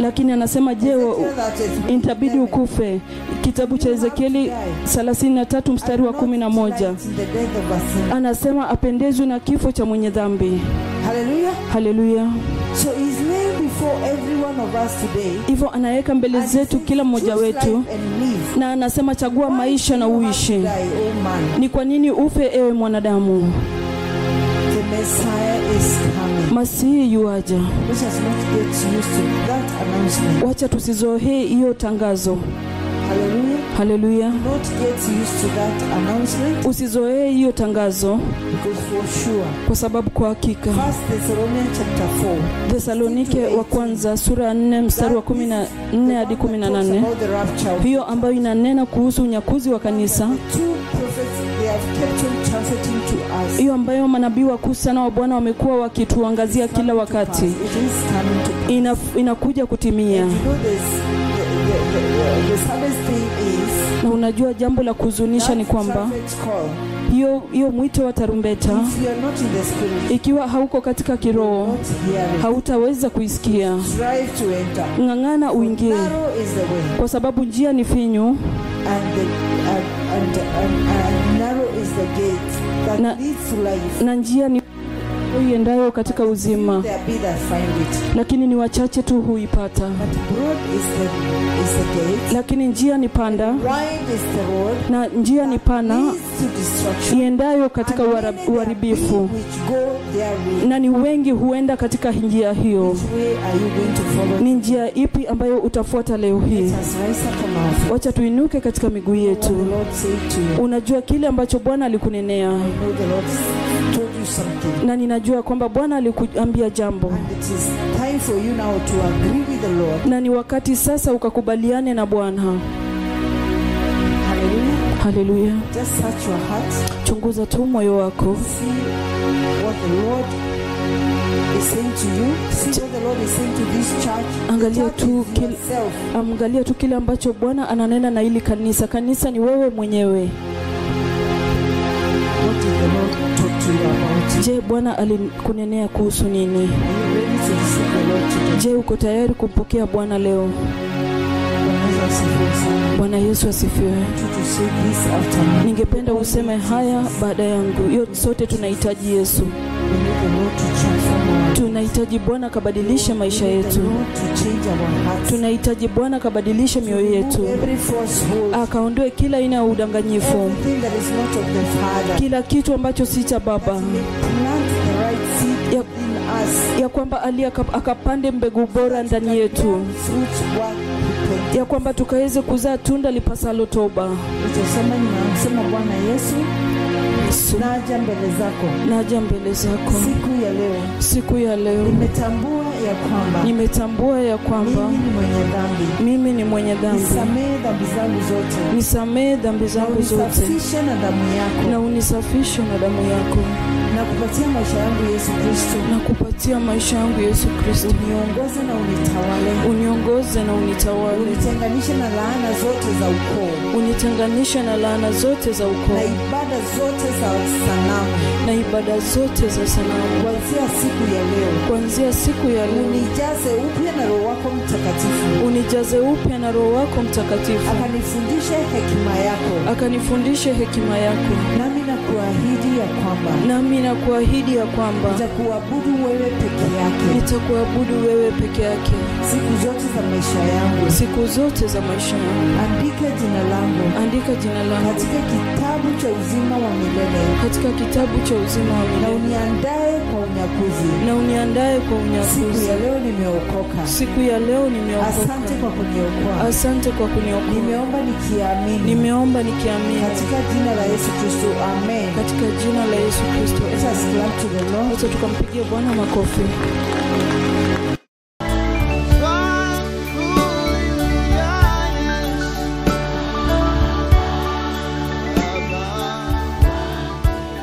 lakini anasema je, intabidi ukufe? Kitabu cha Ezekieli 33 mstari wa kumi na moja In the death of a sinner. anasema apendezwi na kifo cha mwenye dhambi. Hallelujah. Haleluya! So he's laying before every one of us today. Hivyo anaweka mbele zetu kila mmoja wetu, life and live." na anasema chagua maisha na uishi. oh. Ni kwa nini ufe, ewe mwanadamu? The Messiah is coming. Masihi yuaja. Let us not get used to that announcement. Wacha tusizohee hiyo tangazo. Hallelujah. Haleluya! Not get used to that announcement Usizoee hiyo tangazo, because for sure. kwa sababu kwa hakika First Thessalonians chapter 4. Thesalonike wa kwanza sura ya 4 mstari wa 14 hadi 18, About the hiyo ambayo inanena kuhusu unyakuzi wa kanisa, Two prophets they have kept on translating to us. hiyo ambayo manabii wakuu sana wa Bwana wamekuwa wakituangazia kila wakati, ina, inakuja kutimia. You know this, the, the, the, the unajua jambo la kuhuzunisha ni kwamba hiyo hiyo mwito wa tarumbeta ikiwa hauko katika kiroho hautaweza kuisikia. Ng'ang'ana uingie. Kwa sababu njia ni finyu. Na njia ni iendayo katika uzima. Lakini ni wachache tu huipata. Lakini njia ni panda. Na njia ni pana. Iendayo katika uharibifu. na ni wengi huenda katika njia hiyo. Ni njia ipi ambayo utafuata leo hii? Wacha tuinuke katika miguu yetu. unajua kile ambacho bwana alikunenea Na ninajua kwamba bwana alikuambia jambo. And it is time for you now to agree with the Lord. na ni wakati sasa ukakubaliane na bwana. Haleluya Just search your heart. chunguza tu moyo wako. Tu angalia tu kile ambacho bwana ananena na hili kanisa. Kanisa ni wewe mwenyewe. What did the Lord talk to you about? Je bwana alikunenea kuhusu nini? Je uko tayari kumpokea bwana leo? Bwana Yesu asifiwe. Ningependa useme haya baada yangu. Yote sote tunahitaji yesu tunahitaji bwana kabadilishe maisha yetu. tunahitaji bwana kabadilishe mioyo yetu. akaondoe kila aina ya udanganyifu. Kila kitu ambacho si cha baba. Ya- ya kwamba ali aka- akapande mbegu bora ndani yetu. ya kwamba tukaweze kuzaa tunda lipasalo toba. Utasema ninamsema Bwana Yesu, yesu. Naja mbele zako. Naja mbele zako. Siku ya leo. siku ya leo. Nimetambua ya kwamba nimetambua ya kwamba mimi ni mwenye dhambi. mimi ni mwenye dhambi. Nisamehe dhambi zangu zote. Nisamehe dhambi na zangu zote. unisafishe na damu na yako unisafishe na damu yako. Na kupatia maisha yangu Yesu Kristo. na kupatia maisha yangu yesu kristo. Uniongoze na unitawale, uniongoze na unitawale. Unitenganishe na laana zote za ukoo. Unitenganishe na laana zote za na ibada zote za sanamu. na ibada zote za sanamu. Kuanzia siku ya leo, kuanzia siku ya unijaze upya na Roho wako Mtakatifu, unijaze upya na roho wako mtakatifu. Akanifundishe hekima yako, akanifundishe hekima yako. Nami na kuahidi ya kwamba nami nakuahidi ya kwamba nitakuabudu wewe peke yake. nitakuabudu wewe peke yake. Siku zote za maisha yangu. siku zote za maisha yangu. Andika jina langu. Andika jina langu. Katika kitabu cha uzima wa milele. Katika kitabu cha uzima wa milele. Na uniandae kwa unyakuzi. na uniandae kwa Siku unyakuzi ya leo nimeokoka. siku ya leo Asante nimeokoka kwa kuniokoa. asante kwa kuniokoa. Nimeomba nikiamini. Nimeomba nikiamini. Katika jina la Yesu Kristo, amen. Katika jina la yesu kristo. Tukampigia bwana makofi